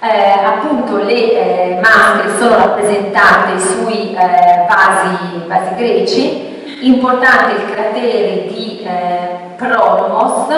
Speaker 2: Eh, appunto le eh, maschere sono rappresentate sui eh, vasi, vasi, greci, importante il cratere di Pronomos,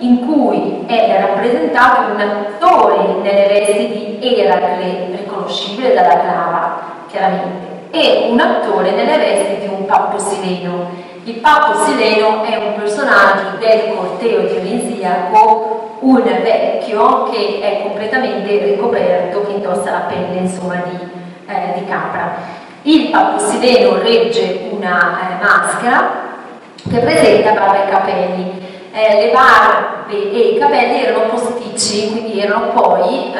Speaker 2: in cui è rappresentato un attore nelle vesti di Eracle, riconoscibile dalla clava, chiaramente, e un attore nelle vesti di un pappo sileno. Il pappo sileno è un personaggio del corteo dionisiaco, un vecchio che è completamente ricoperto, che indossa la pelle insomma, di, eh, di capra. Il pappo sileno regge una eh, maschera che presenta barba e capelli eh, le barbe e i capelli erano posticci, quindi erano poi eh,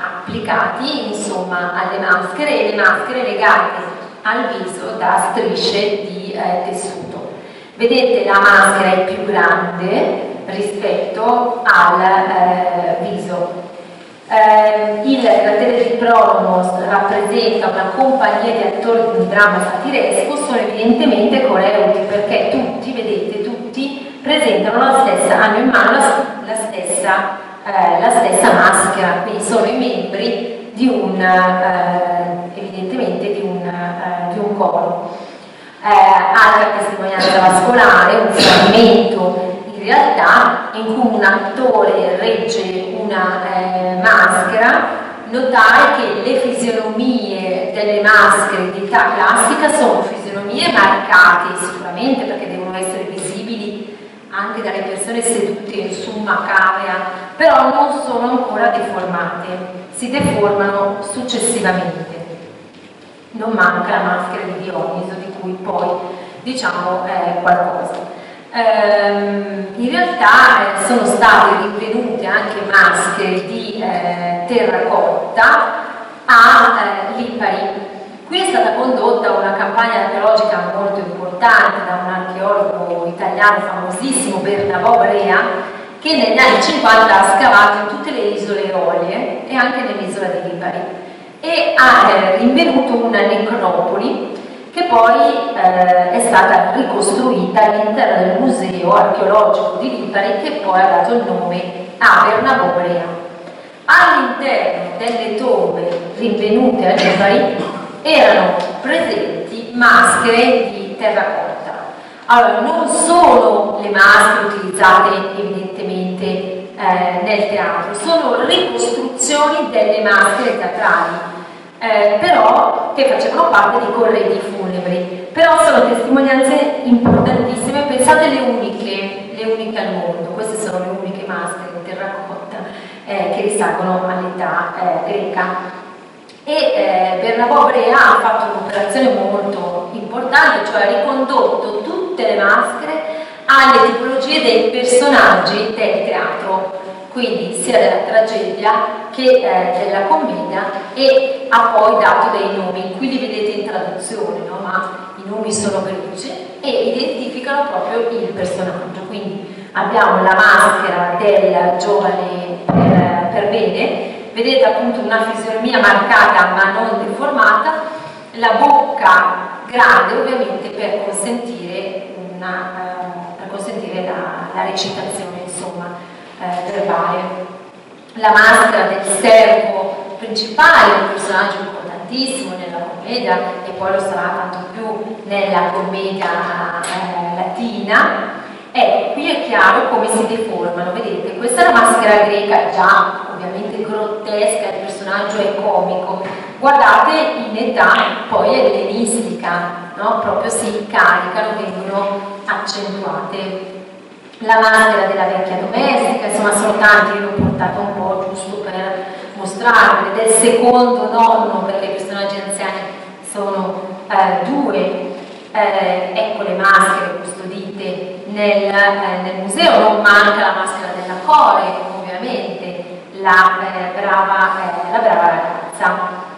Speaker 2: applicati insomma, alle maschere e le maschere legate al viso da strisce di eh, tessuto. Vedete la maschera è più grande rispetto al eh, viso. Eh, il cratere di Pronomos rappresenta una compagnia di attori di un dramma satiresco, sono evidentemente coreuti perché tutti, vedete, tutti presentano la stessa, hanno in mano la, stessa, eh, la stessa, maschera, quindi sono i membri di un, eh, evidentemente di un, eh, di un coro. Eh, altra testimonianza vascolare, un frammento in realtà in cui un attore regge una eh, maschera notare che le fisionomie delle maschere di età classica sono fisionomie marcate sicuramente perché devono essere visibili anche dalle persone sedute su una cavea, però non sono ancora deformate, si deformano successivamente. Non manca la maschera di Dioniso, di cui poi diciamo eh, qualcosa. Ehm, in realtà eh, sono state rinvenute anche maschere di eh, terracotta a eh, Lipari Qui è stata condotta una campagna archeologica molto importante da un archeologo italiano famosissimo, Bernabò Brea, che negli anni 50 ha scavato in tutte le isole Eolie e anche nell'isola di Lipari e ha eh, rinvenuto una necropoli che poi eh, è stata ricostruita all'interno del museo archeologico di Lipari che poi ha dato il nome a Bernabò Brea. All'interno delle tombe rinvenute a Lipari erano presenti maschere di terracotta. Allora, non solo le maschere utilizzate evidentemente eh, nel teatro, sono ricostruzioni delle maschere teatrali, eh, però che facevano parte di corredi funebri. Però sono testimonianze importantissime, pensate le uniche, le uniche al mondo, queste sono le uniche maschere di terracotta eh, che risalgono all'età eh, greca e eh, Bernabò Brea ha fatto un'operazione molto importante, cioè ha ricondotto tutte le maschere alle tipologie dei personaggi del teatro, quindi sia della tragedia che eh, della commedia e ha poi dato dei nomi, qui li vedete in traduzione, no? ma i nomi sono greci e identificano proprio il personaggio, quindi abbiamo la maschera del giovane per, per bene, vedete appunto una fisionomia marcata ma non deformata, la bocca grande ovviamente per consentire, una, uh, per consentire la, la, recitazione insomma, uh, verbale. La maschera del servo principale, un personaggio importantissimo nella commedia e poi lo sarà tanto più nella commedia uh, latina, Ecco, qui è chiaro come si deformano, vedete, questa è la maschera greca, già grottesca, il personaggio è comico, guardate in età poi ellenistica, no? proprio si caricano, vengono accentuate. La maschera della vecchia domestica, insomma sono tanti, l'ho portato un po' giusto per mostrarvi, del secondo nonno, perché i personaggi anziani sono eh, due, eh, ecco le maschere custodite nel, eh, nel, museo, non manca la maschera della Core, ovviamente, la, eh, brava, eh, la brava ragazza.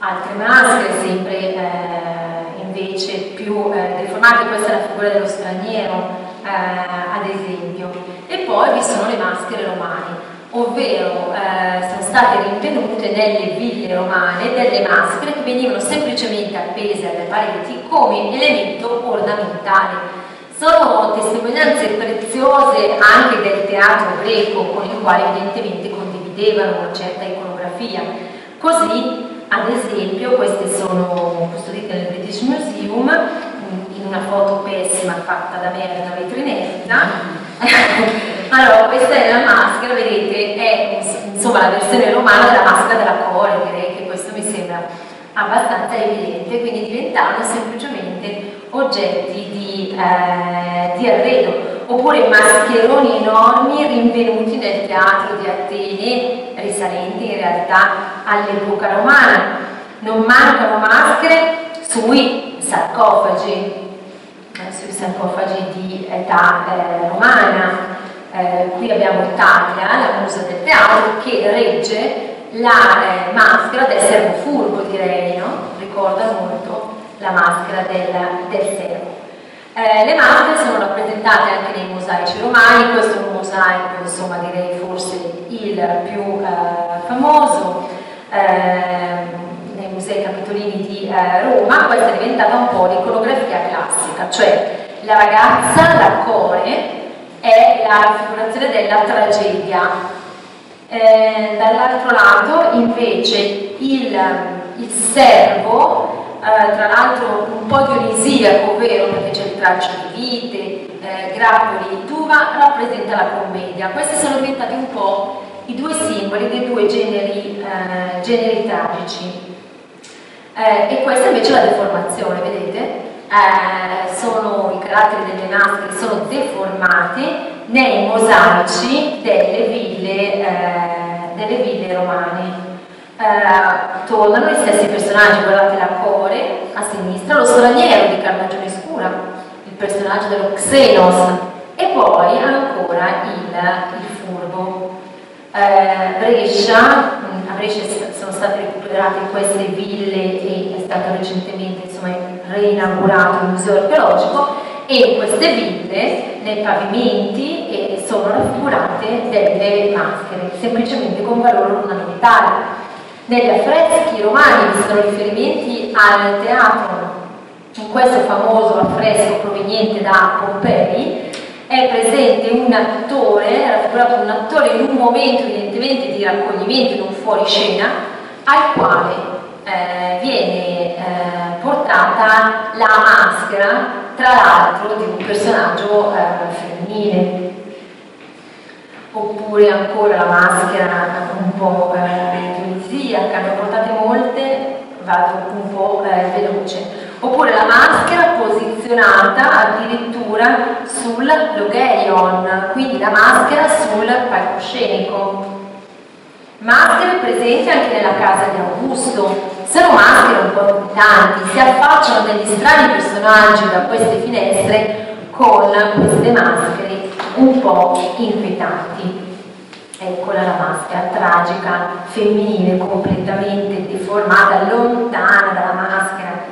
Speaker 2: Altre maschere sempre eh, invece più eh, deformate, questa è la figura dello straniero, ad esempio. E poi vi sono le maschere romane ovvero eh, sono state rinvenute nelle ville romane delle maschere che venivano semplicemente appese alle pareti come elemento ornamentale. Sono testimonianze preziose anche del teatro greco con il quale evidentemente condividevano una certa iconografia. Così, ad esempio, queste sono custodite nel British Museum in una foto pessima fatta da me una vetrinetta Allora, questa è la maschera, vedete, è insomma la versione romana della maschera della core, direi che questo mi sembra abbastanza evidente, quindi diventavano semplicemente oggetti di, eh, di arredo, oppure mascheroni enormi rinvenuti nel teatro di Atene, risalenti in realtà all'epoca romana. Non mancano maschere sui sarcofagi, eh, sui sarcofagi di età eh, romana, eh, qui abbiamo Italia, la musa del teatro, che regge la maschera del servo furbo, direi, no? ricorda molto la maschera del, del servo. Eh, le maschere sono rappresentate anche nei mosaici romani, questo è un mosaico, insomma direi forse il più eh, famoso, ehm, nei musei capitolini di eh, Roma, questa è diventata un po' l'iconografia classica, cioè la ragazza, la core, è la raffigurazione della tragedia. Eh, dall'altro lato invece il, il servo, eh, tra l'altro un po' dionisiaco, ovvero perché c'è il traccio di vite, eh, grappoli, tuva, rappresenta la commedia. Questi sono diventati un po' i due simboli dei due generi, eh, generi tragici. Eh, e questa invece è la deformazione, vedete? eh, sono, i caratteri delle maschere sono deformati nei mosaici delle ville, eh, delle ville romane. Eh, tornano gli stessi personaggi, guardate la Core a sinistra, lo straniero di Carnagione Scura, il personaggio dello Xenos e poi ancora il, il furbo. Eh, Brescia, a Brescia sono state recuperate queste ville e è stato recentemente insomma, reinaugurato il museo archeologico e in queste ville, nei pavimenti, sono raffigurate delle maschere, semplicemente con valore ornamentale. Negli affreschi romani vi sono riferimenti al teatro, in questo famoso affresco proveniente da Pompei, è presente un attore, raffigurato un attore in un momento evidentemente di raccoglimento, in un fuoriscena, al quale eh, viene eh, portata la maschera, tra l'altro, di un personaggio eh, femminile. Oppure ancora la maschera un po' eh, dionisiaca, ne ho portate molte, vado un po' eh, veloce oppure la maschera posizionata addirittura sul logeion, quindi la maschera sul palcoscenico. Maschere presenti anche nella casa di Augusto, sono maschere un po' inquietanti, si affacciano degli strani personaggi da queste finestre con queste maschere un po' inquietanti. Eccola la maschera tragica, femminile, completamente deformata, lontana dalla maschera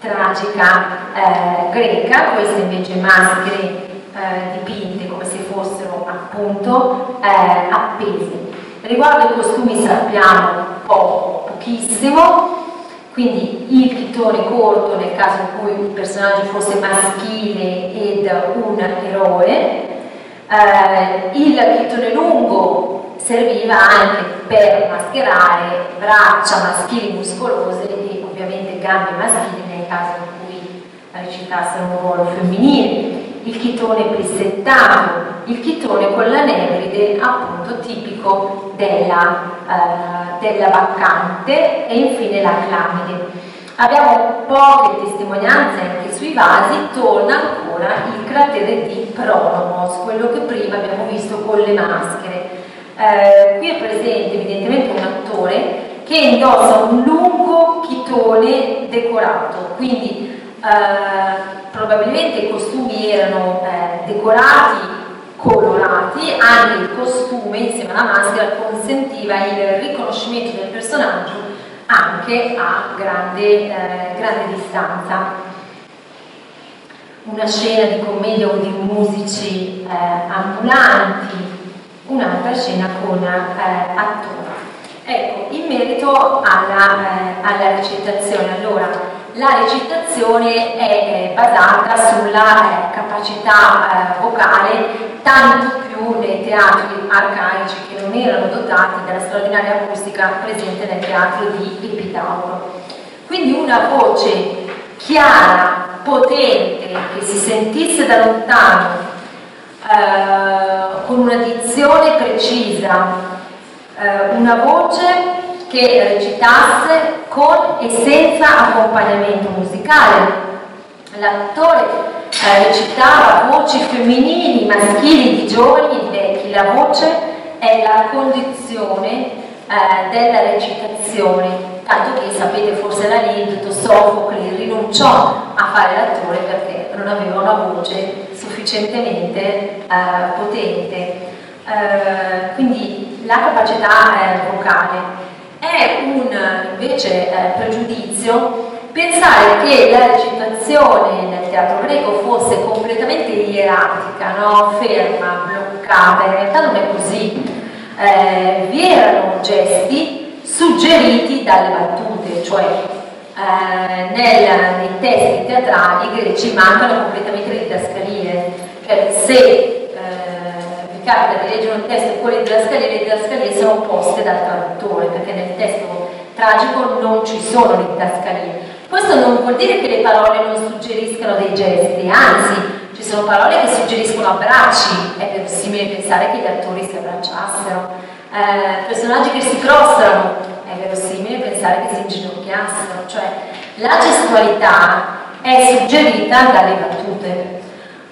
Speaker 2: tragica eh, greca, queste invece maschere eh, dipinte come se fossero appunto eh, appesi. Riguardo ai costumi sappiamo poco, pochissimo, quindi il chitone corto nel caso in cui il personaggio fosse maschile ed un eroe, eh, il chitone lungo serviva anche per mascherare braccia maschili muscolose e ovviamente gambe maschili nel caso in cui recitassero un ruolo femminile il chitone plissettato, il chitone con la nevride appunto tipico della, eh, della baccante e infine la clamide. Abbiamo poche testimonianze anche sui vasi, torna ancora il cratere di Pronomos, quello che prima abbiamo visto con le maschere. Eh, qui è presente evidentemente un attore che indossa un lungo chitone decorato, quindi eh, probabilmente i costumi erano eh, decorati, colorati, anche il costume insieme alla maschera consentiva il riconoscimento del personaggio anche a grande, eh, grande distanza. Una scena di commedia o di musici eh, ambulanti, un'altra scena con eh, attori. Ecco, in merito alla, eh, alla recitazione, allora, la recitazione è basata sulla eh, capacità eh, vocale tanto più nei teatri arcaici che non erano dotati della straordinaria acustica presente nel teatro di Epitauro. Quindi una voce chiara, potente, che si sentisse da lontano, eh, con una dizione precisa, eh, una voce che recitasse con e senza accompagnamento musicale. L'attore eh, recitava voci femminili, maschili, di giovani, di vecchi. La voce è la condizione eh, della recitazione, tanto che sapete forse l'aneddoto, Sofocle rinunciò a fare l'attore perché non aveva una voce sufficientemente eh, potente. Eh, quindi la capacità eh, vocale è un invece eh, pregiudizio pensare che la recitazione nel teatro greco fosse completamente ierarchica, no? ferma, bloccata, in realtà non è così. Eh, vi erano gesti suggeriti dalle battute, cioè eh, nel, nei testi teatrali greci mancano completamente le didascalie, cioè se capita di leggere un testo con le didascalie, le didascalie sono poste dal traduttore, perché nel testo tragico non ci sono le didascalie. Questo non vuol dire che le parole non suggeriscano dei gesti, anzi, ci sono parole che suggeriscono abbracci, è verosimile pensare che gli attori si abbracciassero, eh, personaggi che si prostrano, è verosimile pensare che si inginocchiassero, cioè la gestualità è suggerita dalle battute,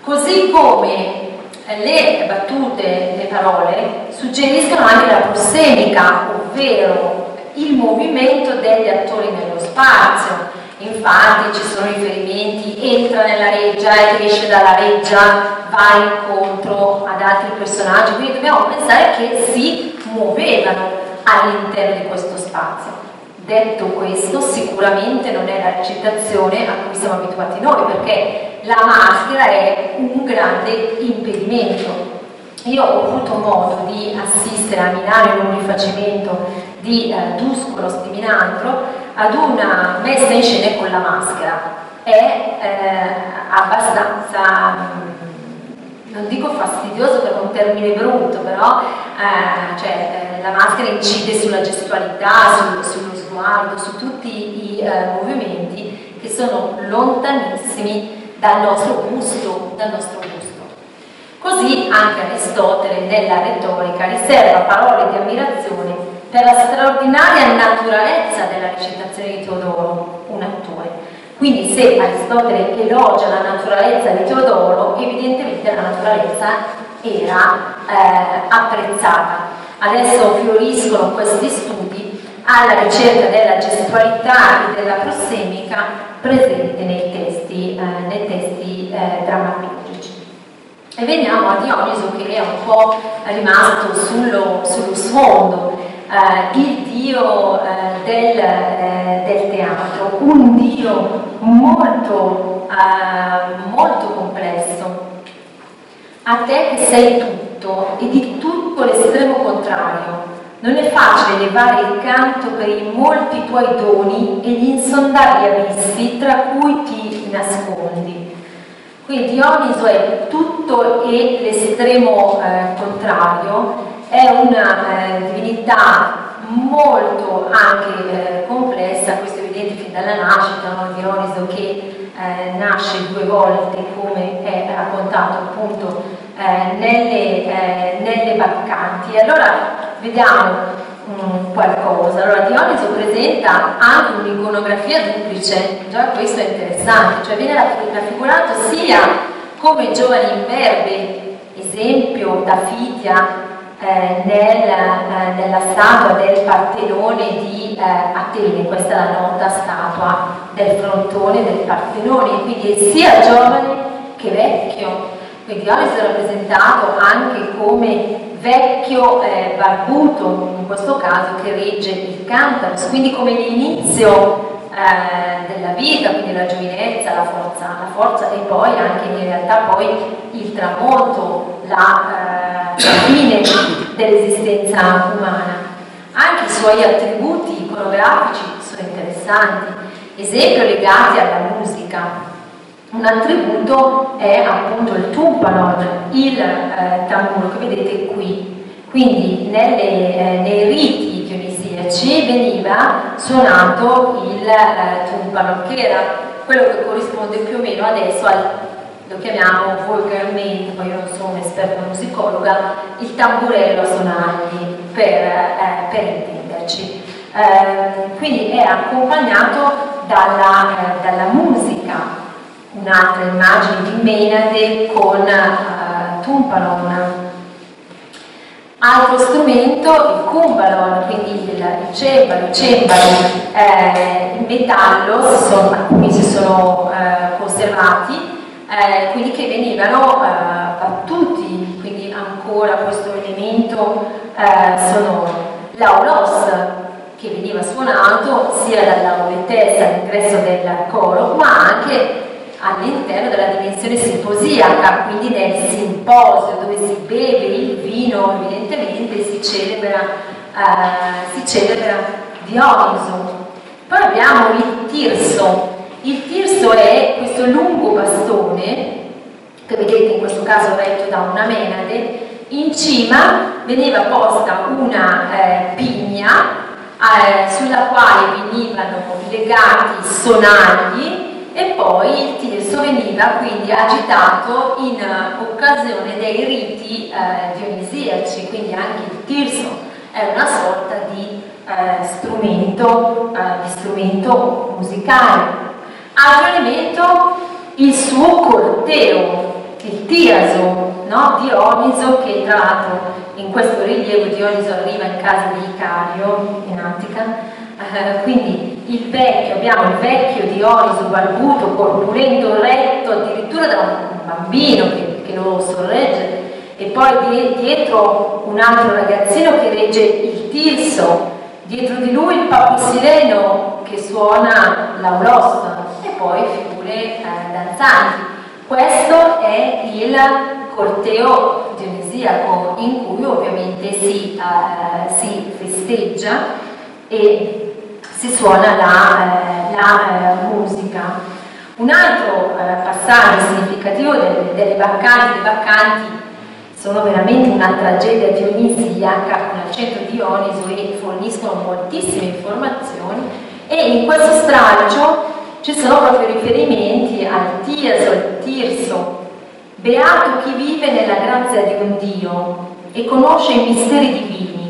Speaker 2: così come le battute, le parole, suggeriscono anche la prossemica, ovvero il movimento degli attori nello spazio. Infatti ci sono riferimenti, entra nella reggia esce dalla reggia, va incontro ad altri personaggi, quindi dobbiamo pensare che si muovevano all'interno di questo spazio. Detto questo, sicuramente non è la recitazione a cui siamo abituati noi, perché la maschera è un grande impedimento. Io ho avuto modo di assistere a Milano in un rifacimento di eh, Duscolos di Minantro ad una messa in scena con la maschera. È eh, abbastanza non dico fastidioso per un termine brutto, però eh, cioè, eh, la maschera incide sulla gestualità, sul, sullo sguardo, su tutti i eh, movimenti che sono lontanissimi dal nostro gusto, dal nostro gusto. Così anche Aristotele nella retorica riserva parole di ammirazione per la straordinaria naturalezza della recitazione di Teodoro, un attore quindi se Aristotele elogia la naturalezza di Teodoro, evidentemente la naturalezza era eh, apprezzata. Adesso fioriscono questi studi alla ricerca della gestualità e della prossemica presente nei testi, eh, eh, drammaturgici. E veniamo a Dioniso che è un po' rimasto sullo, sullo sfondo eh, il dio eh, del, eh, del, teatro, un dio molto, eh, molto complesso. a te che sei tutto e di tutto l'estremo contrario, non è facile levare il canto per i molti tuoi doni e gli insondabili abissi tra cui ti nascondi. Quindi Dioniso è tutto e l'estremo eh, contrario, è una eh, divinità molto anche eh, complessa, questo è evidente fin dalla nascita, no? Dioniso che eh, nasce due volte come è raccontato appunto eh, nelle, eh, nelle Baccanti. Allora vediamo um, qualcosa. Allora Dioniso presenta anche un'iconografia duplice, già questo è interessante, cioè viene raffigurato sia come giovane imberbe, esempio da Fidia eh, nel, eh, nella statua del Partenone di eh, Atene, questa è la nota statua del frontone del Partenone, quindi è sia giovane che vecchio, quindi oggi è rappresentato anche come vecchio eh, barbuto, in questo caso che regge il Cantabus, quindi come l'inizio eh, della vita, quindi la giovinezza, la forza, la forza e poi anche in realtà poi il tramonto, la, eh, la fine dell'esistenza umana. Anche i suoi attributi iconografici sono interessanti, esempio legati alla musica. Un attributo è appunto il tumpanon, il eh, tamburo che vedete qui. Quindi nelle, eh, nei riti dionisiaci veniva suonato il eh, tumpanon, che era quello che corrisponde più o meno adesso al lo chiamiamo volgarmente, poi io non sono un'esperta musicologa, il tamburello a suonargli per, eh, per intenderci. Eh, quindi è accompagnato dalla, eh, dalla musica, un'altra immagine di Menade con uh, Tumpanon. Altro strumento, il cumbalon, quindi il, cembalo, cembalo eh, in metallo, alcuni si sono eh, conservati, eh, quindi che venivano eh, battuti, quindi ancora questo elemento eh, sonoro. L'aulos che veniva suonato sia dalla poetessa all'ingresso del coro, ma anche all'interno della dimensione simposiaca, quindi nel simposio dove si beve il vino, evidentemente si celebra, eh, si celebra Dioniso. Poi abbiamo il Tirso. Il Tirso è questo lungo bastone, che vedete in questo caso retto da una menade, in cima veniva posta una eh, pigna eh, sulla quale venivano legati sonagli e poi il tirso veniva quindi agitato in occasione dei riti eh, dionisiaci, quindi anche il tirso è una sorta di, eh, strumento, eh, strumento musicale. Altro elemento, il suo corteo, il tiaso no? Dioniso, che tra l'altro in questo rilievo Dioniso arriva in casa di Icario, in Attica, eh, quindi il vecchio, abbiamo il vecchio Dioniso barbuto, corpulento, retto, addirittura da un bambino che, che lo sorregge, e poi dietro un altro ragazzino che regge il tirso, dietro di lui il Papo Sileno che suona l'aulosto e poi figure eh, danzanti. Questo è il corteo dionisiaco in cui ovviamente si, eh, si festeggia e si suona la, eh, la eh, musica. Un altro eh, passaggio significativo delle, delle baccanti, le baccanti sono veramente una tragedia dionisiaca con accento dioniso e forniscono moltissime informazioni e in questo stralcio ci sono proprio riferimenti al Tirso, al Tirso, beato chi vive nella grazia di un Dio e conosce i misteri divini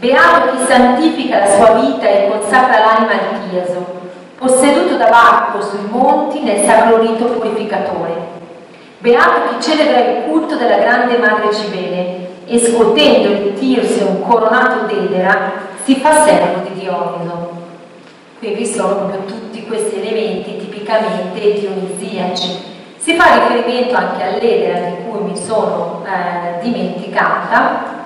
Speaker 2: Beato chi santifica la sua vita e consacra l'anima al Chieso, posseduto da Bacco sui monti nel sacro rito purificatore. Beato chi celebra il culto della grande Madre Cibele e scuotendo il tirso un coronato d'edera si fa servo di Dioniso. Qui vi sono proprio tutti questi elementi tipicamente dionisiaci. Si fa riferimento anche all'edera di cui mi sono eh, dimenticata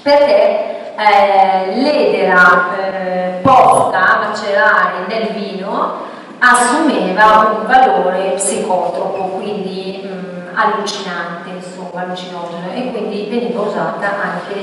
Speaker 2: perché eh, l'edera eh, posta a macerare nel vino assumeva un valore psicotropo, quindi mh, mm, allucinante insomma. allucinogena e quindi veniva usata anche,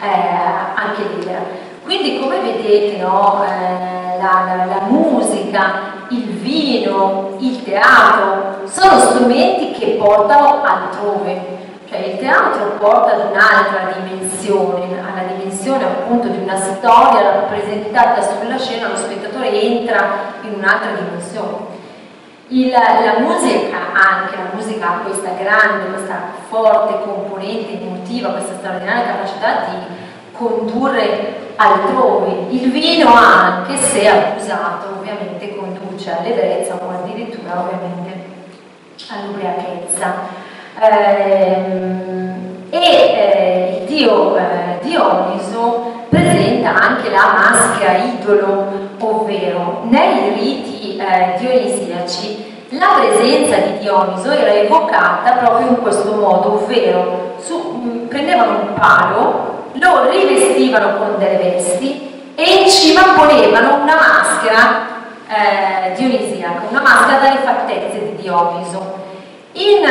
Speaker 2: eh, l'idea. Quindi come vedete no, eh, la, la, la musica, il vino, il teatro sono strumenti che portano altrove, cioè il teatro porta ad un'altra dimensione, alla dimensione appunto di una storia rappresentata sulla scena, lo spettatore entra in un'altra dimensione. Il, la musica anche, la musica ha questa grande, questa forte componente emotiva, questa straordinaria capacità di condurre altrove. Il vino anche, se abusato, ovviamente conduce all'ebbrezza o addirittura ovviamente all'ubriachezza. Ehm, e eh, il dio eh, Dioniso presenta anche la maschera idolo, ovvero nei riti eh, dionisiaci la presenza di Dioniso era evocata proprio in questo modo, ovvero su, prendevano un palo, lo rivestivano con delle vesti e in cima ponevano una maschera eh, dionisiaca, una maschera dalle fattezze di Dioniso. In,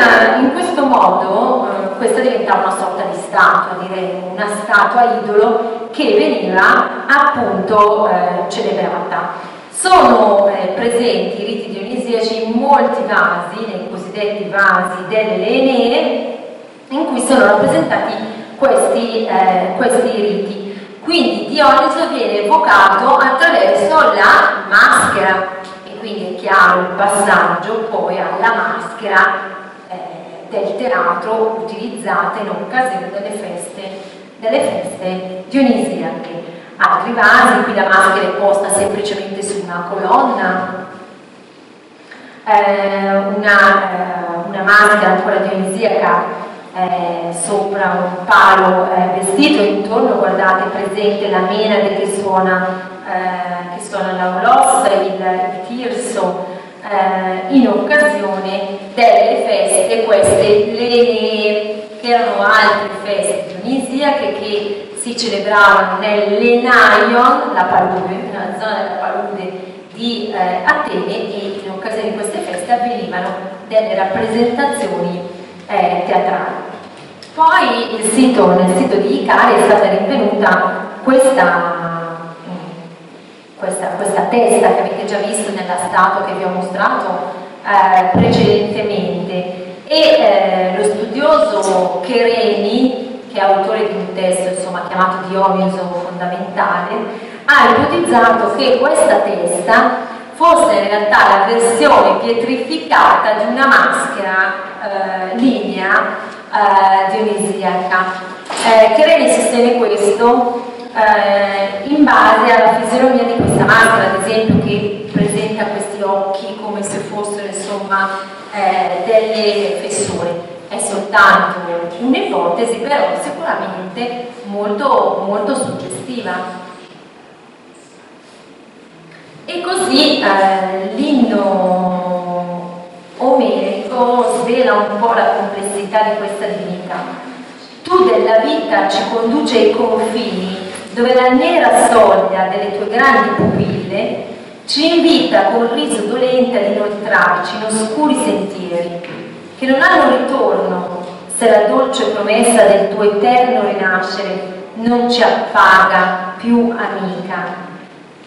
Speaker 2: in, questo modo eh, questa diventa una sorta di statua, direi, una statua idolo che veniva appunto eh, celebrata. Sono eh, presenti i riti dionisiaci in molti vasi, nei cosiddetti vasi delle Enee, in cui sono rappresentati questi, eh, questi riti. Quindi Dioniso viene evocato attraverso la maschera chiaro il passaggio poi alla maschera eh, del teatro utilizzata in occasione delle feste, delle feste dionisiache. Altri vasi, qui la maschera è posta semplicemente su una colonna, eh, una, eh, una, maschera ancora dionisiaca eh, sopra un palo eh, vestito, intorno guardate presente la menade che suona eh, che suona l'aulos, il, il tirso, eh, in occasione delle feste, queste le, erano altre feste dionisiache che si celebravano nell'Enaion, la palude, una zona della palude di eh, Atene e in occasione di queste feste avvenivano delle rappresentazioni eh, teatrali. Poi sito, nel sito di Icari è stata rinvenuta questa questa, questa, testa che avete già visto nella statua che vi ho mostrato eh, precedentemente e eh, lo studioso Chereni, che è autore di un testo insomma, chiamato Dioniso fondamentale, ha ipotizzato che questa testa fosse in realtà la versione pietrificata di una maschera eh, linea eh, dionisiaca. Eh, Chereni sostiene questo eh, in base alla fisionomia di questa maschera, ad esempio che presenta questi occhi come se fossero insomma eh, delle fessure. È soltanto un'ipotesi, però sicuramente molto, molto suggestiva. E così eh, l'inno omerico svela un po' la complessità di questa divinità. Tu della vita ci conduce ai confini dove la nera soglia delle tue grandi pupille ci invita col riso dolente ad inoltrarci in oscuri sentieri che non hanno ritorno se la dolce promessa del tuo eterno rinascere non ci appaga più amica.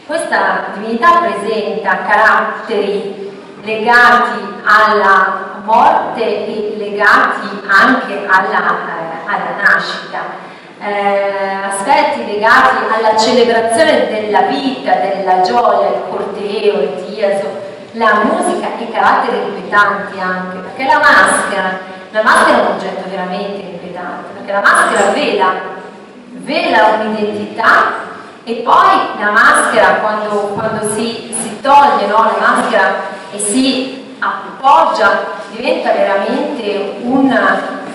Speaker 2: Questa divinità presenta caratteri legati alla morte e legati anche alla, eh, alla nascita eh, aspetti legati alla celebrazione della vita, della gioia, il corteo, il tiaso, la musica e i caratteri inquietanti anche, perché la maschera, la maschera è un oggetto veramente inquietante, perché la maschera vela, vela un'identità e poi la maschera quando, quando si, si, toglie no, la maschera e si appoggia diventa veramente un,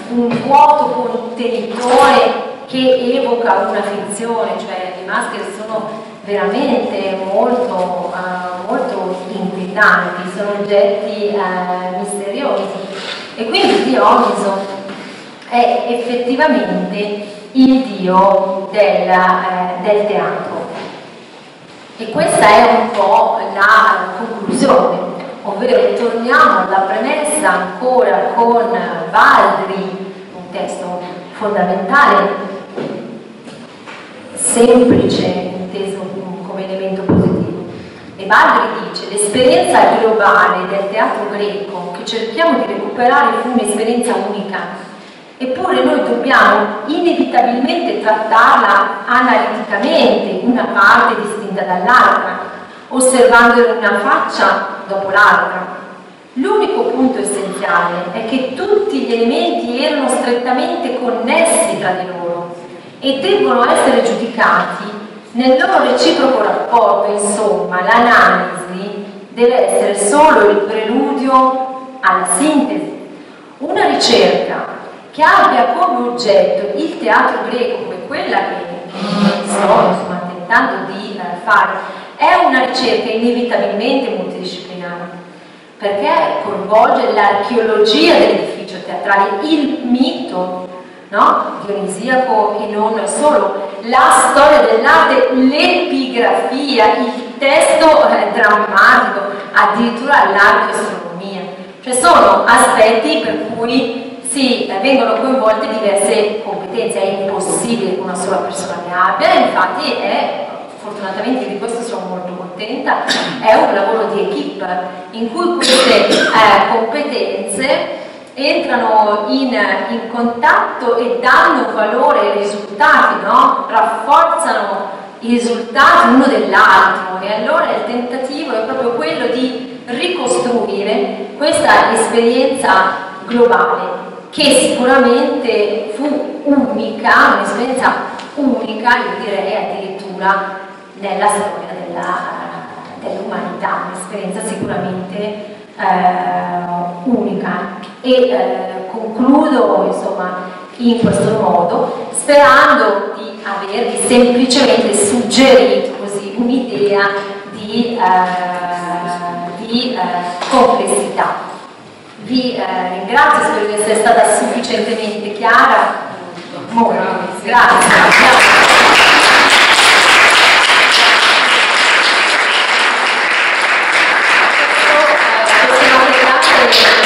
Speaker 2: un vuoto contenitore che evoca una finzione, cioè le maschere sono veramente molto, uh, molto inquietanti, sono oggetti uh, misteriosi e quindi Dioniso è effettivamente il dio del, uh, del teatro. E questa è un po' la conclusione, ovvero torniamo alla premessa ancora con Valdri testo fondamentale, semplice, inteso come elemento positivo. E Baldri dice, l'esperienza globale del teatro greco che cerchiamo di recuperare fu un'esperienza unica, eppure noi dobbiamo inevitabilmente trattarla analiticamente, una parte distinta dall'altra, osservandone una faccia dopo l'altra. L'unico punto essenziale è che tutti gli elementi erano strettamente connessi tra di loro e devono essere giudicati nel loro reciproco rapporto, insomma, l'analisi deve essere solo il preludio alla sintesi. Una ricerca che abbia come oggetto il teatro greco come quella che sto insomma, tentando di eh, fare, è una ricerca inevitabilmente multidisciplinare perché coinvolge l'archeologia dell'edificio teatrale, il mito no? dionisiaco e non solo, la storia dell'arte, l'epigrafia, il testo eh, drammatico, addirittura l'archeoastronomia. Cioè sono aspetti per cui sì, eh, vengono coinvolte diverse competenze, è impossibile che una sola persona ne abbia, infatti è fortunatamente di questo sono molto contenta, è un lavoro di equip in cui queste eh, competenze entrano in, in, contatto e danno valore ai risultati, no? rafforzano i risultati uno dell'altro e allora il tentativo è proprio quello di ricostruire questa esperienza globale che sicuramente fu unica, un'esperienza unica, io direi addirittura nella storia dell'umanità, un'esperienza sicuramente eh, unica. E eh, concludo insomma in questo modo, sperando di avervi semplicemente suggerito così un'idea di, eh, di eh, complessità. Vi eh, ringrazio, spero di essere stata sufficientemente chiara. Molto, grazie.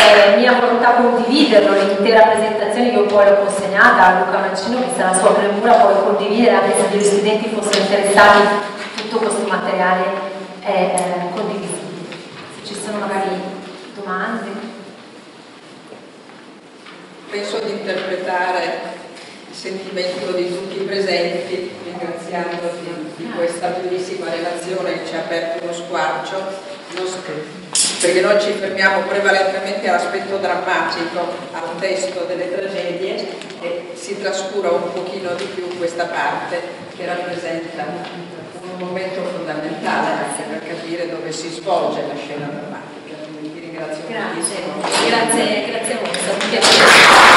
Speaker 2: È mia volontà condividerlo, l'intera presentazione io poi l'ho consegnata a Luca Mancino che sarà sua premura poi condividere anche se gli studenti fossero interessati tutto questo materiale è eh, condivisibile. Se ci sono magari domande.
Speaker 1: Penso di interpretare il sentimento di tutti i presenti, ringraziando di, questa bellissima relazione che ci ha aperto uno squarcio, uno perché noi ci fermiamo prevalentemente all'aspetto drammatico, al testo delle tragedie e si trascura un pochino di più questa parte che rappresenta un momento fondamentale anche per capire dove si svolge la scena drammatica. Quindi ti ringrazio
Speaker 2: grazie, moltissimo. Grazie, grazie a voi,